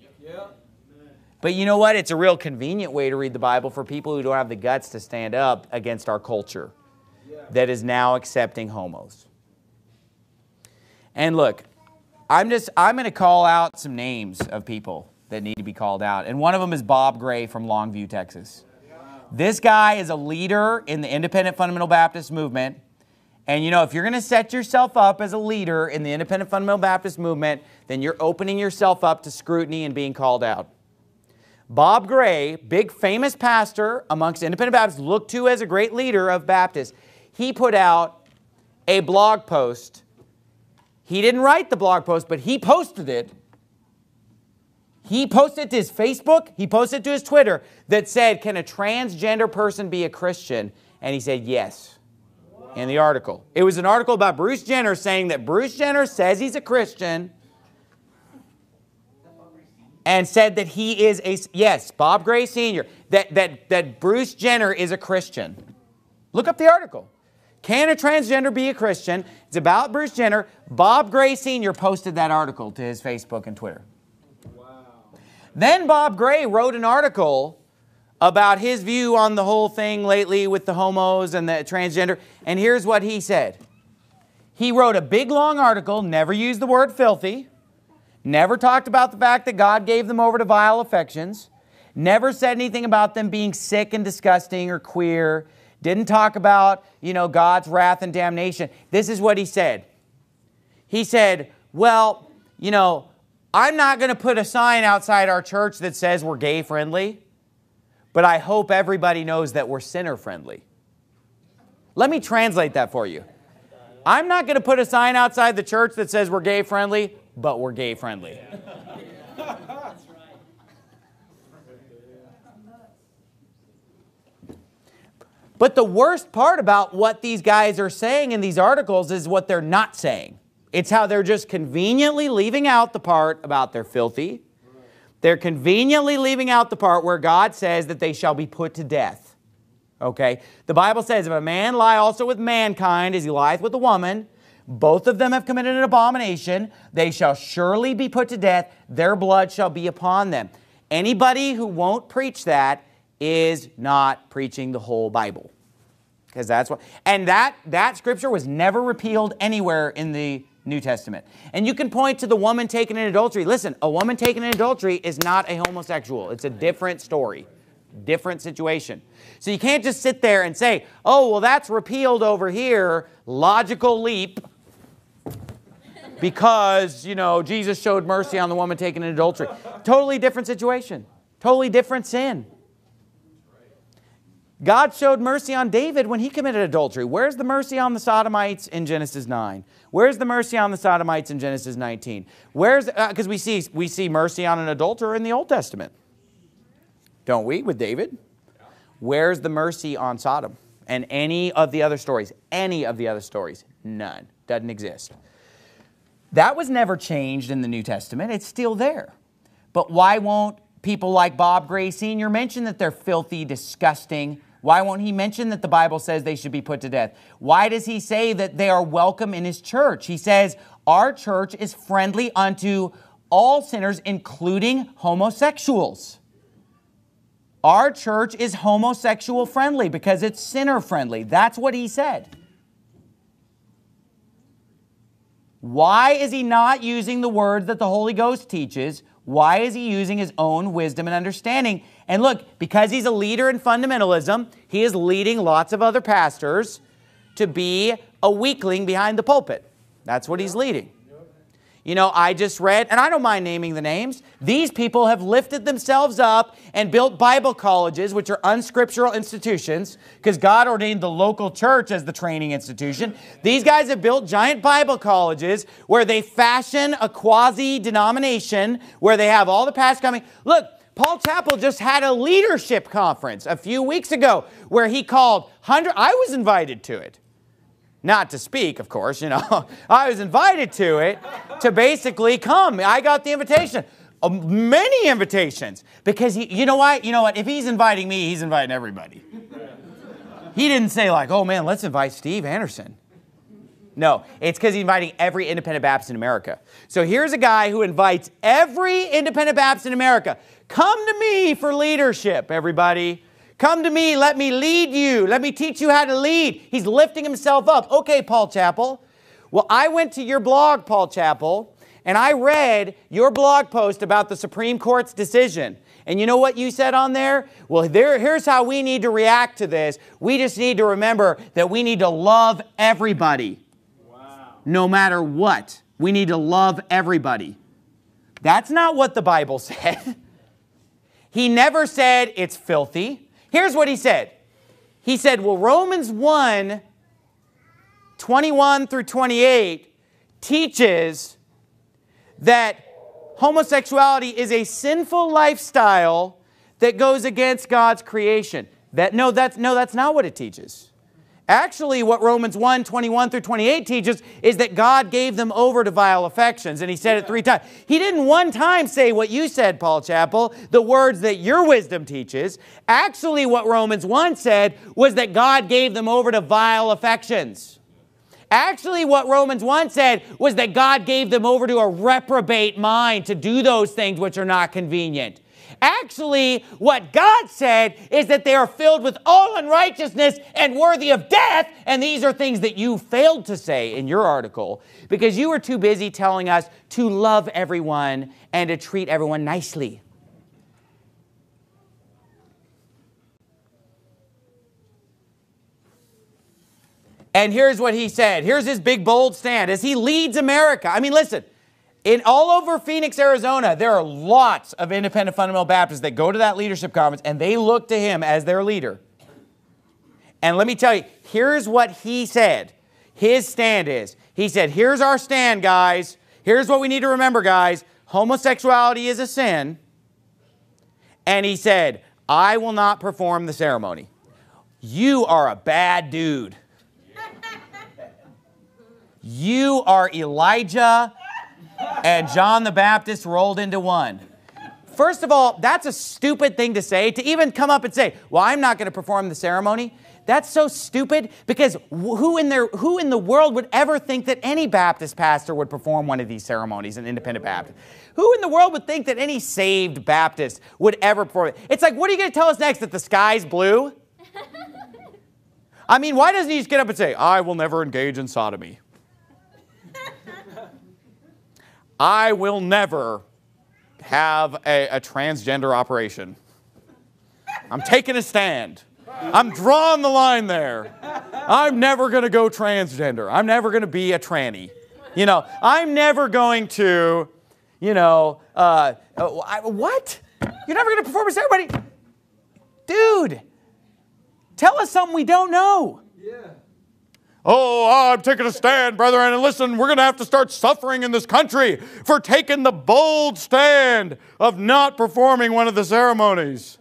Speaker 2: But you know what? It's a real convenient way to read the Bible for people who don't have the guts to stand up against our culture that is now accepting homos. And look, I'm just I'm going to call out some names of people that need to be called out. And one of them is Bob Gray from Longview, Texas. This guy is a leader in the independent fundamental Baptist movement. And you know, if you're going to set yourself up as a leader in the independent fundamental Baptist movement, then you're opening yourself up to scrutiny and being called out. Bob Gray, big famous pastor amongst independent Baptists, looked to as a great leader of Baptists, he put out a blog post. He didn't write the blog post, but he posted it. He posted to his Facebook, he posted to his Twitter that said, Can a transgender person be a Christian? And he said, Yes, in the article. It was an article about Bruce Jenner saying that Bruce Jenner says he's a Christian and said that he is a yes, Bob Gray Sr. That that that Bruce Jenner is a Christian. Look up the article. Can a transgender be a Christian? It's about Bruce Jenner. Bob Gray Sr. posted that article to his Facebook and Twitter. Wow. Then Bob Gray wrote an article about his view on the whole thing lately with the homos and the transgender. And here's what he said. He wrote a big long article, never used the word filthy Never talked about the fact that God gave them over to vile affections. Never said anything about them being sick and disgusting or queer. Didn't talk about, you know, God's wrath and damnation. This is what he said. He said, well, you know, I'm not going to put a sign outside our church that says we're gay friendly, but I hope everybody knows that we're sinner friendly. Let me translate that for you. I'm not going to put a sign outside the church that says we're gay friendly, but we're gay friendly. But the worst part about what these guys are saying in these articles is what they're not saying. It's how they're just conveniently leaving out the part about they're filthy. They're conveniently leaving out the part where God says that they shall be put to death. Okay? The Bible says, if a man lie also with mankind as he lieth with a woman, both of them have committed an abomination, they shall surely be put to death, their blood shall be upon them. Anybody who won't preach that is not preaching the whole Bible. Because that's what, and that, that scripture was never repealed anywhere in the New Testament. And you can point to the woman taken in adultery. Listen, a woman taken in adultery is not a homosexual. It's a different story, different situation. So you can't just sit there and say, oh, well, that's repealed over here, logical leap, because, you know, Jesus showed mercy on the woman taken in adultery. Totally different situation, totally different sin. God showed mercy on David when he committed adultery. Where's the mercy on the Sodomites in Genesis 9? Where's the mercy on the Sodomites in Genesis 19? Where's because uh, we see we see mercy on an adulterer in the Old Testament. Don't we with David? Where's the mercy on Sodom and any of the other stories? Any of the other stories? None. Doesn't exist. That was never changed in the New Testament. It's still there. But why won't people like Bob Gray Sr. mention that they're filthy, disgusting, why won't he mention that the Bible says they should be put to death? Why does he say that they are welcome in his church? He says, Our church is friendly unto all sinners, including homosexuals. Our church is homosexual friendly because it's sinner friendly. That's what he said. Why is he not using the words that the Holy Ghost teaches? Why is he using his own wisdom and understanding? And look, because he's a leader in fundamentalism, he is leading lots of other pastors to be a weakling behind the pulpit. That's what he's leading. You know, I just read, and I don't mind naming the names, these people have lifted themselves up and built Bible colleges, which are unscriptural institutions, because God ordained the local church as the training institution. These guys have built giant Bible colleges where they fashion a quasi denomination where they have all the pastors coming. Look, Paul Chappell just had a leadership conference a few weeks ago where he called 100, I was invited to it. Not to speak, of course, you know. I was invited to it to basically come. I got the invitation. Uh, many invitations. Because he, you know what? You know what? If he's inviting me, he's inviting everybody. He didn't say like, oh man, let's invite Steve Anderson. No, it's because he's inviting every independent Baptist in America. So here's a guy who invites every independent Baptist in America. Come to me for leadership, everybody. Come to me, let me lead you. Let me teach you how to lead. He's lifting himself up. Okay, Paul Chappell. Well, I went to your blog, Paul Chappell, and I read your blog post about the Supreme Court's decision. And you know what you said on there? Well, there, here's how we need to react to this. We just need to remember that we need to love everybody. No matter what. We need to love everybody. That's not what the Bible said. he never said it's filthy. Here's what he said. He said, well, Romans 1, 21 through 28 teaches that homosexuality is a sinful lifestyle that goes against God's creation. That no, that's no, that's not what it teaches. Actually, what Romans 1 21 through 28 teaches is that God gave them over to vile affections. And he said it three times. He didn't one time say what you said, Paul Chappell, the words that your wisdom teaches. Actually, what Romans 1 said was that God gave them over to vile affections. Actually, what Romans 1 said was that God gave them over to a reprobate mind to do those things which are not convenient. Actually, what God said is that they are filled with all unrighteousness and worthy of death. And these are things that you failed to say in your article because you were too busy telling us to love everyone and to treat everyone nicely. And here's what he said. Here's his big, bold stand as he leads America. I mean, listen, In all over Phoenix, Arizona, there are lots of independent fundamental Baptists that go to that leadership conference and they look to him as their leader. And let me tell you, here's what he said. His stand is he said, Here's our stand, guys. Here's what we need to remember, guys. Homosexuality is a sin. And he said, I will not perform the ceremony. You are a bad dude. You are Elijah and John the Baptist rolled into one. First of all, that's a stupid thing to say, to even come up and say, Well, I'm not going to perform the ceremony. That's so stupid because who in, their, who in the world would ever think that any Baptist pastor would perform one of these ceremonies, an independent Baptist? Who in the world would think that any saved Baptist would ever perform it? It's like, what are you going to tell us next? That the sky's blue? I mean, why doesn't he just get up and say, I will never engage in sodomy? I will never have a, a transgender operation. I'm taking a stand. I'm drawing the line there. I'm never going to go transgender. I'm never going to be a tranny. You know, I'm never going to, you know, uh, uh I, what? You're never going to perform a ceremony? Dude, tell us something we don't know.
Speaker 7: Yeah.
Speaker 2: Oh, I'm taking a stand, brethren, and listen, we're going to have to start suffering in this country for taking the bold stand of not performing one of the ceremonies.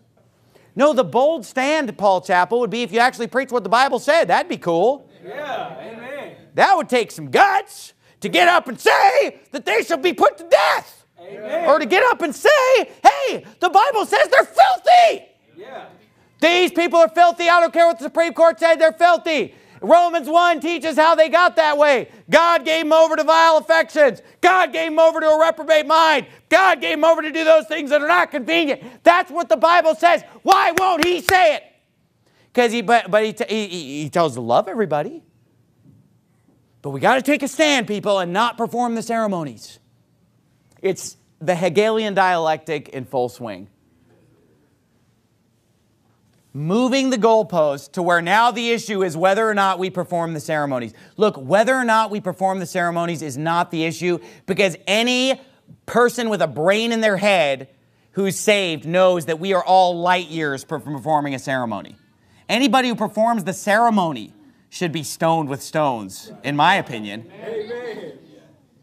Speaker 2: No, the bold stand, Paul Chappell, would be if you actually preach what the Bible said. That'd be cool.
Speaker 7: Yeah. Amen.
Speaker 2: That would take some guts to get up and say that they shall be put to death.
Speaker 7: Amen.
Speaker 2: Or to get up and say, hey, the Bible says they're filthy.
Speaker 7: Yeah.
Speaker 2: These people are filthy. I don't care what the Supreme Court said, they're filthy. Romans 1 teaches how they got that way. God gave them over to vile affections. God gave them over to a reprobate mind. God gave them over to do those things that are not convenient. That's what the Bible says. Why won't he say it? Because he, but, but he, he, he tells to love everybody. But we got to take a stand, people, and not perform the ceremonies. It's the Hegelian dialectic in full swing moving the goalpost to where now the issue is whether or not we perform the ceremonies. Look, whether or not we perform the ceremonies is not the issue because any person with a brain in their head who's saved knows that we are all light years from performing a ceremony. Anybody who performs the ceremony should be stoned with stones, in my opinion.
Speaker 7: Amen.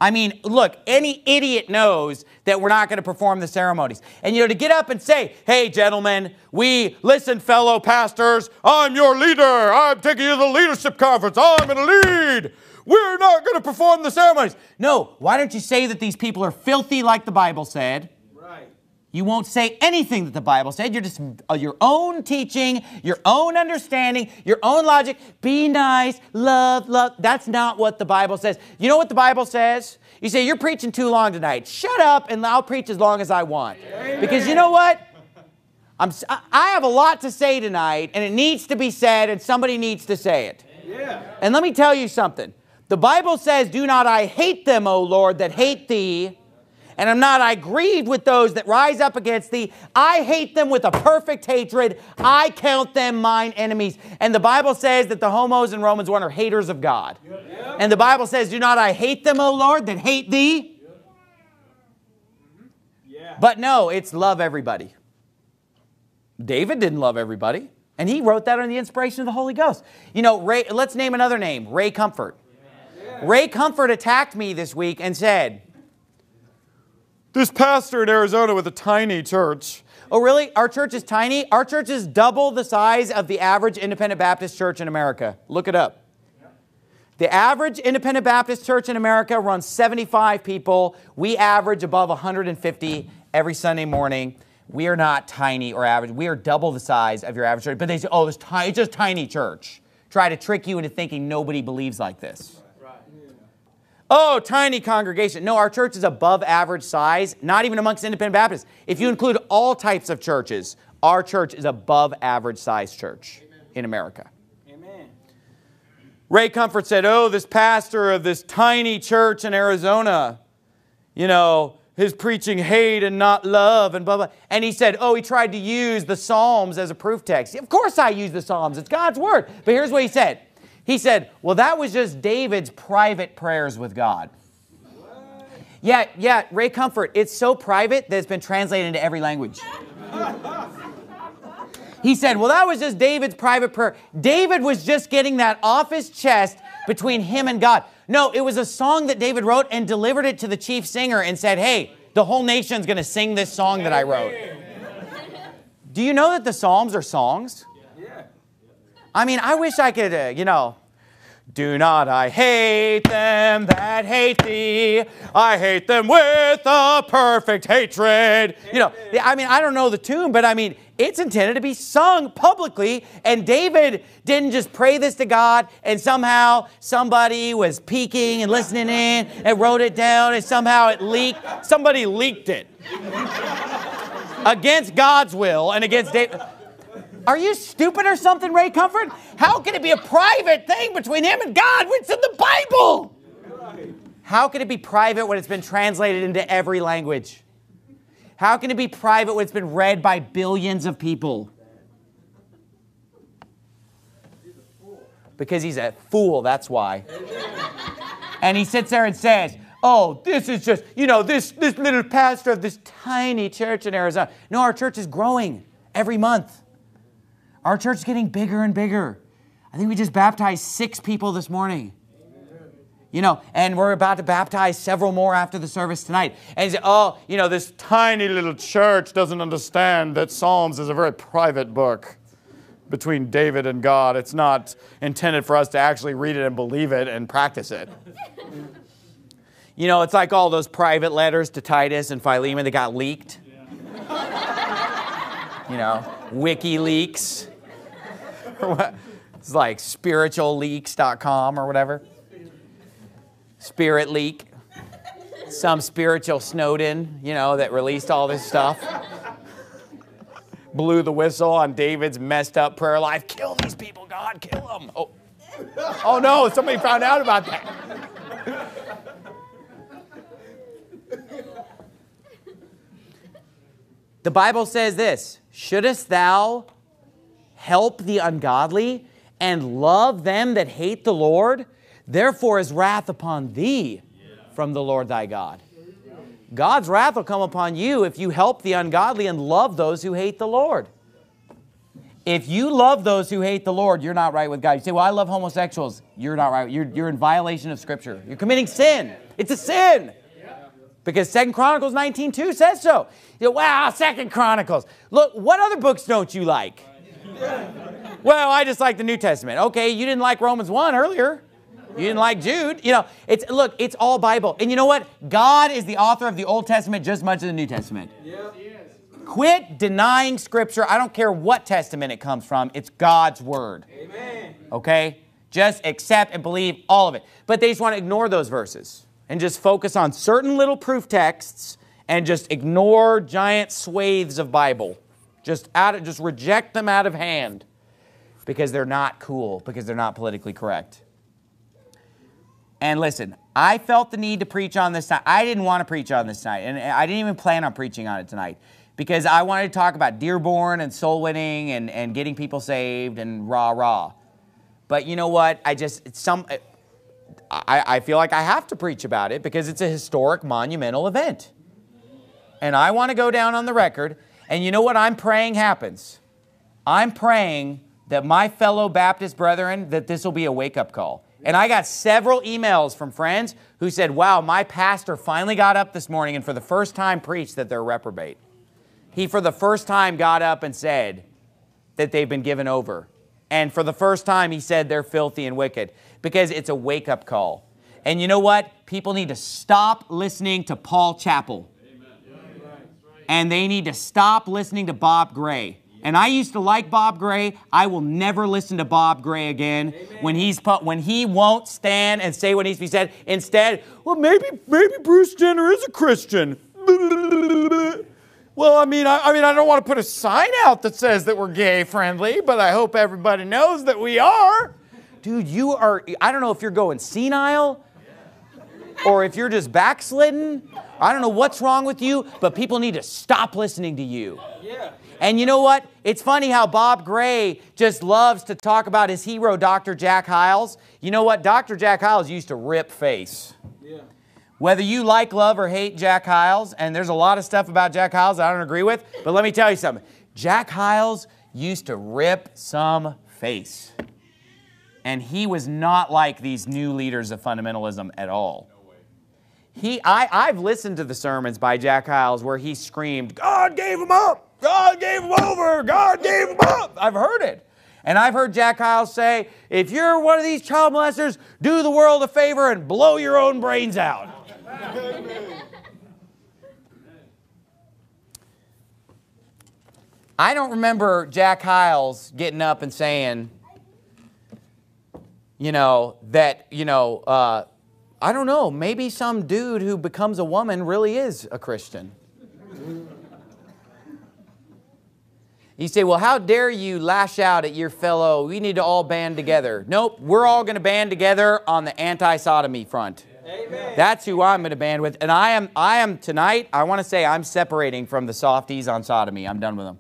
Speaker 2: I mean, look, any idiot knows that we're not going to perform the ceremonies. And you know, to get up and say, hey, gentlemen, we, listen, fellow pastors, I'm your leader. I'm taking you to the leadership conference. I'm going to lead. We're not going to perform the ceremonies. No, why don't you say that these people are filthy like the Bible said?
Speaker 7: Right.
Speaker 2: You won't say anything that the Bible said. You're just uh, your own teaching, your own understanding, your own logic. Be nice, love, love. That's not what the Bible says. You know what the Bible says? You say, You're preaching too long tonight. Shut up and I'll preach as long as I want. Because you know what? I'm, I have a lot to say tonight, and it needs to be said, and somebody needs to say it.
Speaker 7: Yeah.
Speaker 2: And let me tell you something. The Bible says, Do not I hate them, O Lord, that hate thee. And am not I grieved with those that rise up against thee. I hate them with a perfect hatred. I count them mine enemies. And the Bible says that the homos in Romans 1 are haters of God. And the Bible says, Do not I hate them, O Lord, that hate thee.
Speaker 7: Yeah.
Speaker 2: But no, it's love everybody. David didn't love everybody. And he wrote that on the inspiration of the Holy Ghost. You know, Ray, let's name another name Ray Comfort. Ray Comfort attacked me this week and said, This pastor in Arizona with a tiny church. Oh, really? Our church is tiny? Our church is double the size of the average independent Baptist church in America. Look it up. The average independent Baptist church in America runs 75 people. We average above 150 every Sunday morning. We are not tiny or average. We are double the size of your average church. But they say, oh, it's, it's just tiny church. Try to trick you into thinking nobody believes like this. Oh, tiny congregation. No, our church is above average size, not even amongst independent Baptists. If you include all types of churches, our church is above average size church in America.
Speaker 7: Amen.
Speaker 2: Ray Comfort said, Oh, this pastor of this tiny church in Arizona, you know, his preaching hate and not love and blah, blah. And he said, Oh, he tried to use the Psalms as a proof text. Of course I use the Psalms, it's God's word. But here's what he said He said, Well, that was just David's private prayers with God. Yeah, yeah, Ray Comfort. It's so private that it's been translated into every language. He said, Well, that was just David's private prayer. David was just getting that off his chest between him and God. No, it was a song that David wrote and delivered it to the chief singer and said, Hey, the whole nation's going to sing this song that I wrote. Do you know that the Psalms are songs? I mean, I wish I could, uh, you know, do not I hate them that hate thee. I hate them with a perfect hatred. You know, I mean, I don't know the tune, but I mean, it's intended to be sung publicly. And David didn't just pray this to God and somehow somebody was peeking and listening in and wrote it down and somehow it leaked. Somebody leaked it against God's will and against David. Are you stupid or something, Ray Comfort? How can it be a private thing between him and God it's in the Bible? How can it be private when it's been translated into every language? How can it be private when it's been read by billions of people? Because he's a fool, that's why. And he sits there and says, Oh, this is just, you know, this, this little pastor of this tiny church in Arizona. No, our church is growing every month. Our church is getting bigger and bigger. I think we just baptized six people this morning. You know, and we're about to baptize several more after the service tonight. And say, oh, you know, this tiny little church doesn't understand that Psalms is a very private book between David and God. It's not intended for us to actually read it and believe it and practice it. You know, it's like all those private letters to Titus and Philemon that got leaked. You know, WikiLeaks. It's like spiritualleaks.com or whatever. Spirit leak. Some spiritual Snowden, you know, that released all this stuff. Blew the whistle on David's messed up prayer life. Kill these people, God, kill them. Oh, oh no, somebody found out about that. The Bible says this Shouldest thou help the ungodly and love them that hate the Lord? Therefore is wrath upon thee from the Lord thy God. God's wrath will come upon you if you help the ungodly and love those who hate the Lord. If you love those who hate the Lord, you're not right with God. You say, Well, I love homosexuals. You're not right. You're, you're in violation of Scripture. You're committing sin. It's a sin. Because Second Chronicles 19.2 says so. You say, wow, Second Chronicles. Look, what other books don't you like? Well, I just like the New Testament. Okay, you didn't like Romans 1 earlier. You didn't like Jude. You know, it's look, it's all Bible. And you know what? God is the author of the Old Testament just as much as the New Testament. Quit denying Scripture. I don't care what testament it comes from. It's God's Word.
Speaker 7: Amen.
Speaker 2: Okay? Just accept and believe all of it. But they just want to ignore those verses and just focus on certain little proof texts and just ignore giant swathes of Bible. Just out of, just reject them out of hand because they're not cool, because they're not politically correct. And listen, I felt the need to preach on this tonight. I didn't want to preach on this tonight, and I didn't even plan on preaching on it tonight because I wanted to talk about Dearborn and soul winning and, and getting people saved and rah rah. But you know what? I just, some, I, I feel like I have to preach about it because it's a historic, monumental event. And I want to go down on the record. And you know what I'm praying happens? I'm praying that my fellow Baptist brethren, that this will be a wake up call. And I got several emails from friends who said, Wow, my pastor finally got up this morning and for the first time preached that they're reprobate. He, for the first time, got up and said that they've been given over. And for the first time, he said they're filthy and wicked because it's a wake up call. And you know what? People need to stop listening to Paul Chappell. And they need to stop listening to Bob Gray. And I used to like Bob Gray. I will never listen to Bob Gray again when he's when he won't stand and say what needs to be said. Instead, well, maybe maybe Bruce Jenner is a Christian. Well, I mean, I, I, mean, I don't want to put a sign out that says that we're gay friendly, but I hope everybody knows that we are. Dude, you are, I don't know if you're going senile or if you're just backslidden. I don't know what's wrong with you, but people need to stop listening to you.
Speaker 7: Yeah.
Speaker 2: And you know what? It's funny how Bob Gray just loves to talk about his hero, Dr. Jack Hyles. You know what? Dr. Jack Hyles used to rip face.
Speaker 7: Yeah.
Speaker 2: Whether you like, love, or hate Jack Hyles, and there's a lot of stuff about Jack Hyles I don't agree with, but let me tell you something. Jack Hyles used to rip some face. And he was not like these new leaders of fundamentalism at all. He, I, I've listened to the sermons by Jack Hyles where he screamed, God gave him up! God gave him over! God gave him up! I've heard it. And I've heard Jack Hyles say, if you're one of these child molesters, do the world a favor and blow your own brains out. I don't remember Jack Hyles getting up and saying, you know, that, you know, uh, I don't know, maybe some dude who becomes a woman really is a Christian. You say, well, how dare you lash out at your fellow? We need to all band together. Nope, we're all going to band together on the anti sodomy front. Amen. That's who I'm going to band with. And I am, I am tonight, I want to say I'm separating from the softies on sodomy. I'm done with them.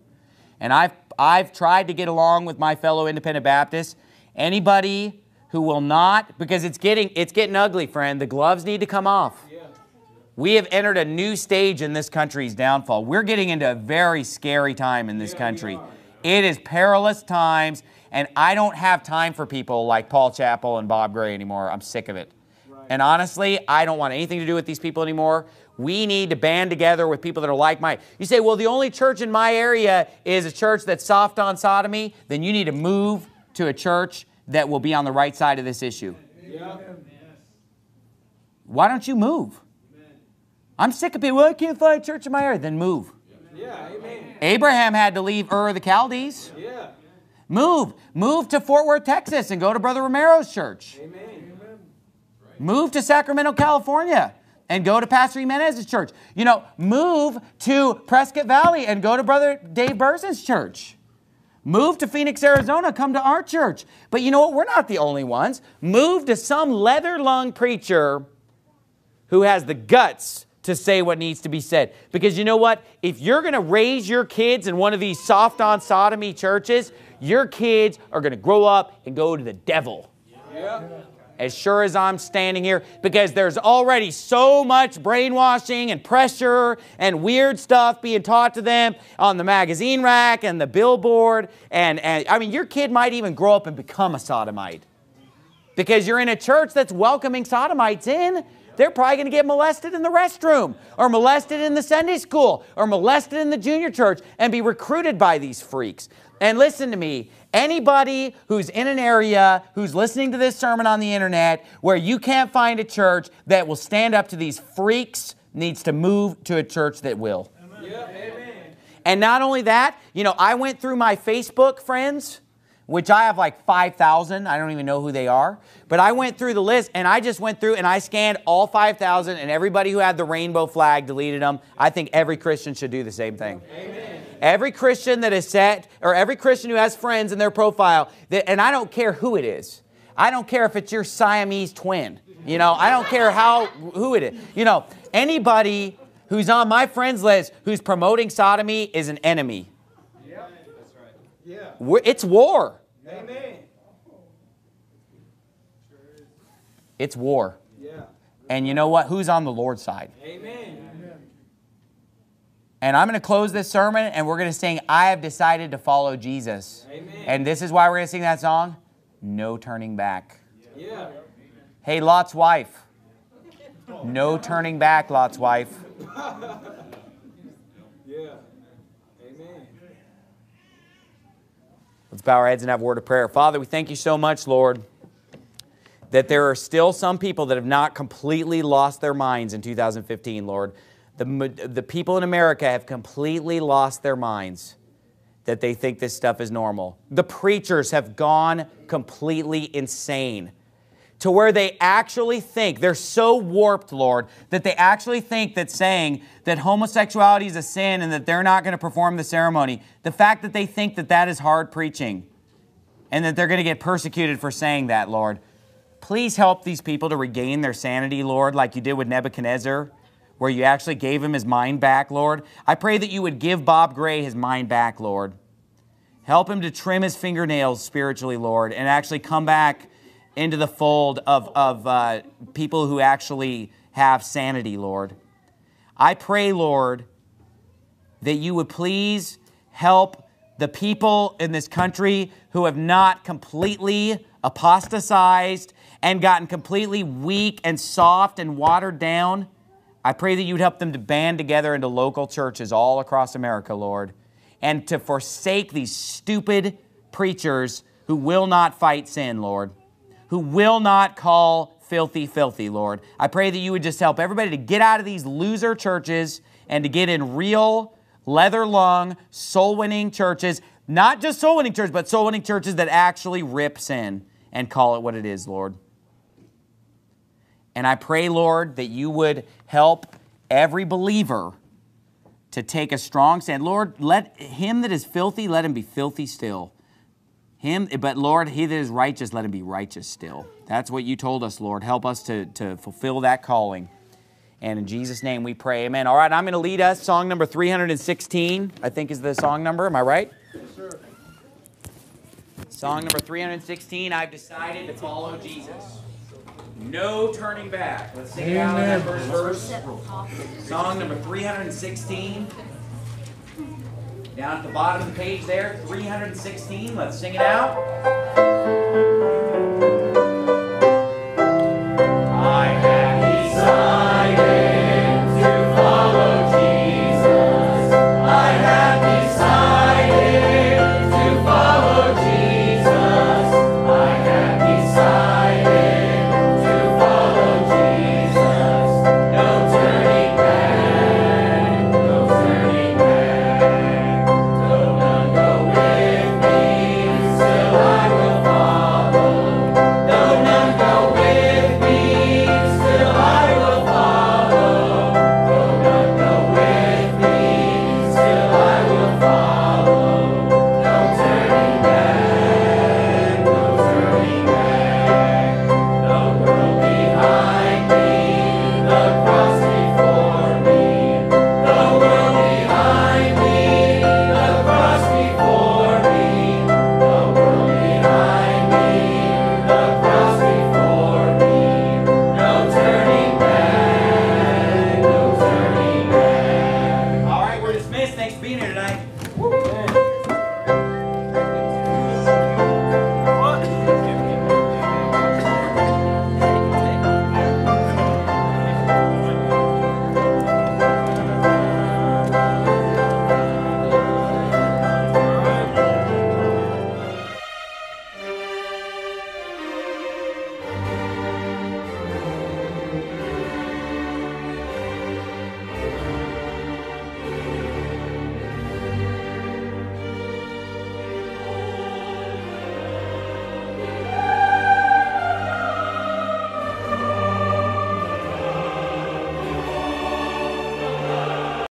Speaker 2: And I've, I've tried to get along with my fellow independent Baptists. Anybody who will not, because it's getting, it's getting ugly, friend. The gloves need to come off. We have entered a new stage in this country's downfall. We're getting into a very scary time in this country. It is perilous times, and I don't have time for people like Paul Chappell and Bob Gray anymore. I'm sick of it. And honestly, I don't want anything to do with these people anymore. We need to band together with people that are like minded. You say, well, the only church in my area is a church that's soft on sodomy. Then you need to move to a church that will be on the right side of this issue. Why don't you move? I'm sick of people. Well, I can't find a church in my area. Then move.
Speaker 7: Yeah, amen.
Speaker 2: Abraham had to leave Ur of the Chaldees.
Speaker 7: Yeah.
Speaker 2: Move. Move to Fort Worth, Texas, and go to Brother Romero's church.
Speaker 7: Amen.
Speaker 2: Move to Sacramento, California, and go to Pastor Jimenez's church. You know, move to Prescott Valley and go to Brother Dave Berzins's church. Move to Phoenix, Arizona, come to our church. But you know what? We're not the only ones. Move to some leather lung preacher who has the guts to say what needs to be said. Because you know what? If you're going to raise your kids in one of these soft on sodomy churches, your kids are going to grow up and go to the devil.
Speaker 7: Yeah.
Speaker 2: As sure as I'm standing here, because there's already so much brainwashing and pressure and weird stuff being taught to them on the magazine rack and the billboard. And, and I mean, your kid might even grow up and become a sodomite because you're in a church that's welcoming sodomites in. They're probably going to get molested in the restroom or molested in the Sunday school or molested in the junior church and be recruited by these freaks. And listen to me, anybody who's in an area who's listening to this sermon on the internet where you can't find a church that will stand up to these freaks needs to move to a church that will.
Speaker 7: Yeah, amen.
Speaker 2: And not only that, you know, I went through my Facebook friends, which I have like 5,000. I don't even know who they are. But I went through the list and I just went through and I scanned all 5,000 and everybody who had the rainbow flag deleted them. I think every Christian should do the same thing.
Speaker 7: Amen.
Speaker 2: Every Christian that is set, or every Christian who has friends in their profile, that, and I don't care who it is. I don't care if it's your Siamese twin. You know, I don't care how who it is. You know, anybody who's on my friends list who's promoting sodomy is an enemy.
Speaker 7: Yeah.
Speaker 2: that's We're, it's war.
Speaker 7: Amen.
Speaker 2: It's war.
Speaker 7: Yeah.
Speaker 2: And you know what? Who's on the Lord's side?
Speaker 7: Amen.
Speaker 2: And I'm going to close this sermon and we're going to sing, I have decided to follow Jesus.
Speaker 7: Amen.
Speaker 2: And this is why we're going to sing that song No Turning Back.
Speaker 7: Yeah.
Speaker 2: Hey, Lot's wife. No turning back, Lot's wife.
Speaker 7: Yeah. Amen.
Speaker 2: Let's bow our heads and have a word of prayer. Father, we thank you so much, Lord, that there are still some people that have not completely lost their minds in 2015, Lord. The, the people in America have completely lost their minds that they think this stuff is normal. The preachers have gone completely insane to where they actually think, they're so warped, Lord, that they actually think that saying that homosexuality is a sin and that they're not going to perform the ceremony, the fact that they think that that is hard preaching and that they're going to get persecuted for saying that, Lord. Please help these people to regain their sanity, Lord, like you did with Nebuchadnezzar, where you actually gave him his mind back, Lord. I pray that you would give Bob Gray his mind back, Lord. Help him to trim his fingernails spiritually, Lord, and actually come back into the fold of, of uh, people who actually have sanity, Lord. I pray, Lord, that you would please help the people in this country who have not completely apostatized and gotten completely weak and soft and watered down. I pray that you'd help them to band together into local churches all across America, Lord, and to forsake these stupid preachers who will not fight sin, Lord, who will not call filthy, filthy, Lord. I pray that you would just help everybody to get out of these loser churches and to get in real, leather lung, soul winning churches. Not just soul winning churches, but soul winning churches that actually rip sin and call it what it is, Lord. And I pray, Lord, that you would help every believer to take a strong stand. Lord, let him that is filthy, let him be filthy still. Him, but Lord, he that is righteous, let him be righteous still. That's what you told us, Lord. Help us to, to fulfill that calling. And in Jesus' name we pray, amen. All right, I'm going to lead us. Song number 316, I think is the song number. Am I right?
Speaker 8: Yes, sir.
Speaker 2: Song number 316, I've decided to follow Jesus. No turning back. Let's sing it out in that first verse. Song number 316. Down at the bottom of the page there, 316. Let's sing it out.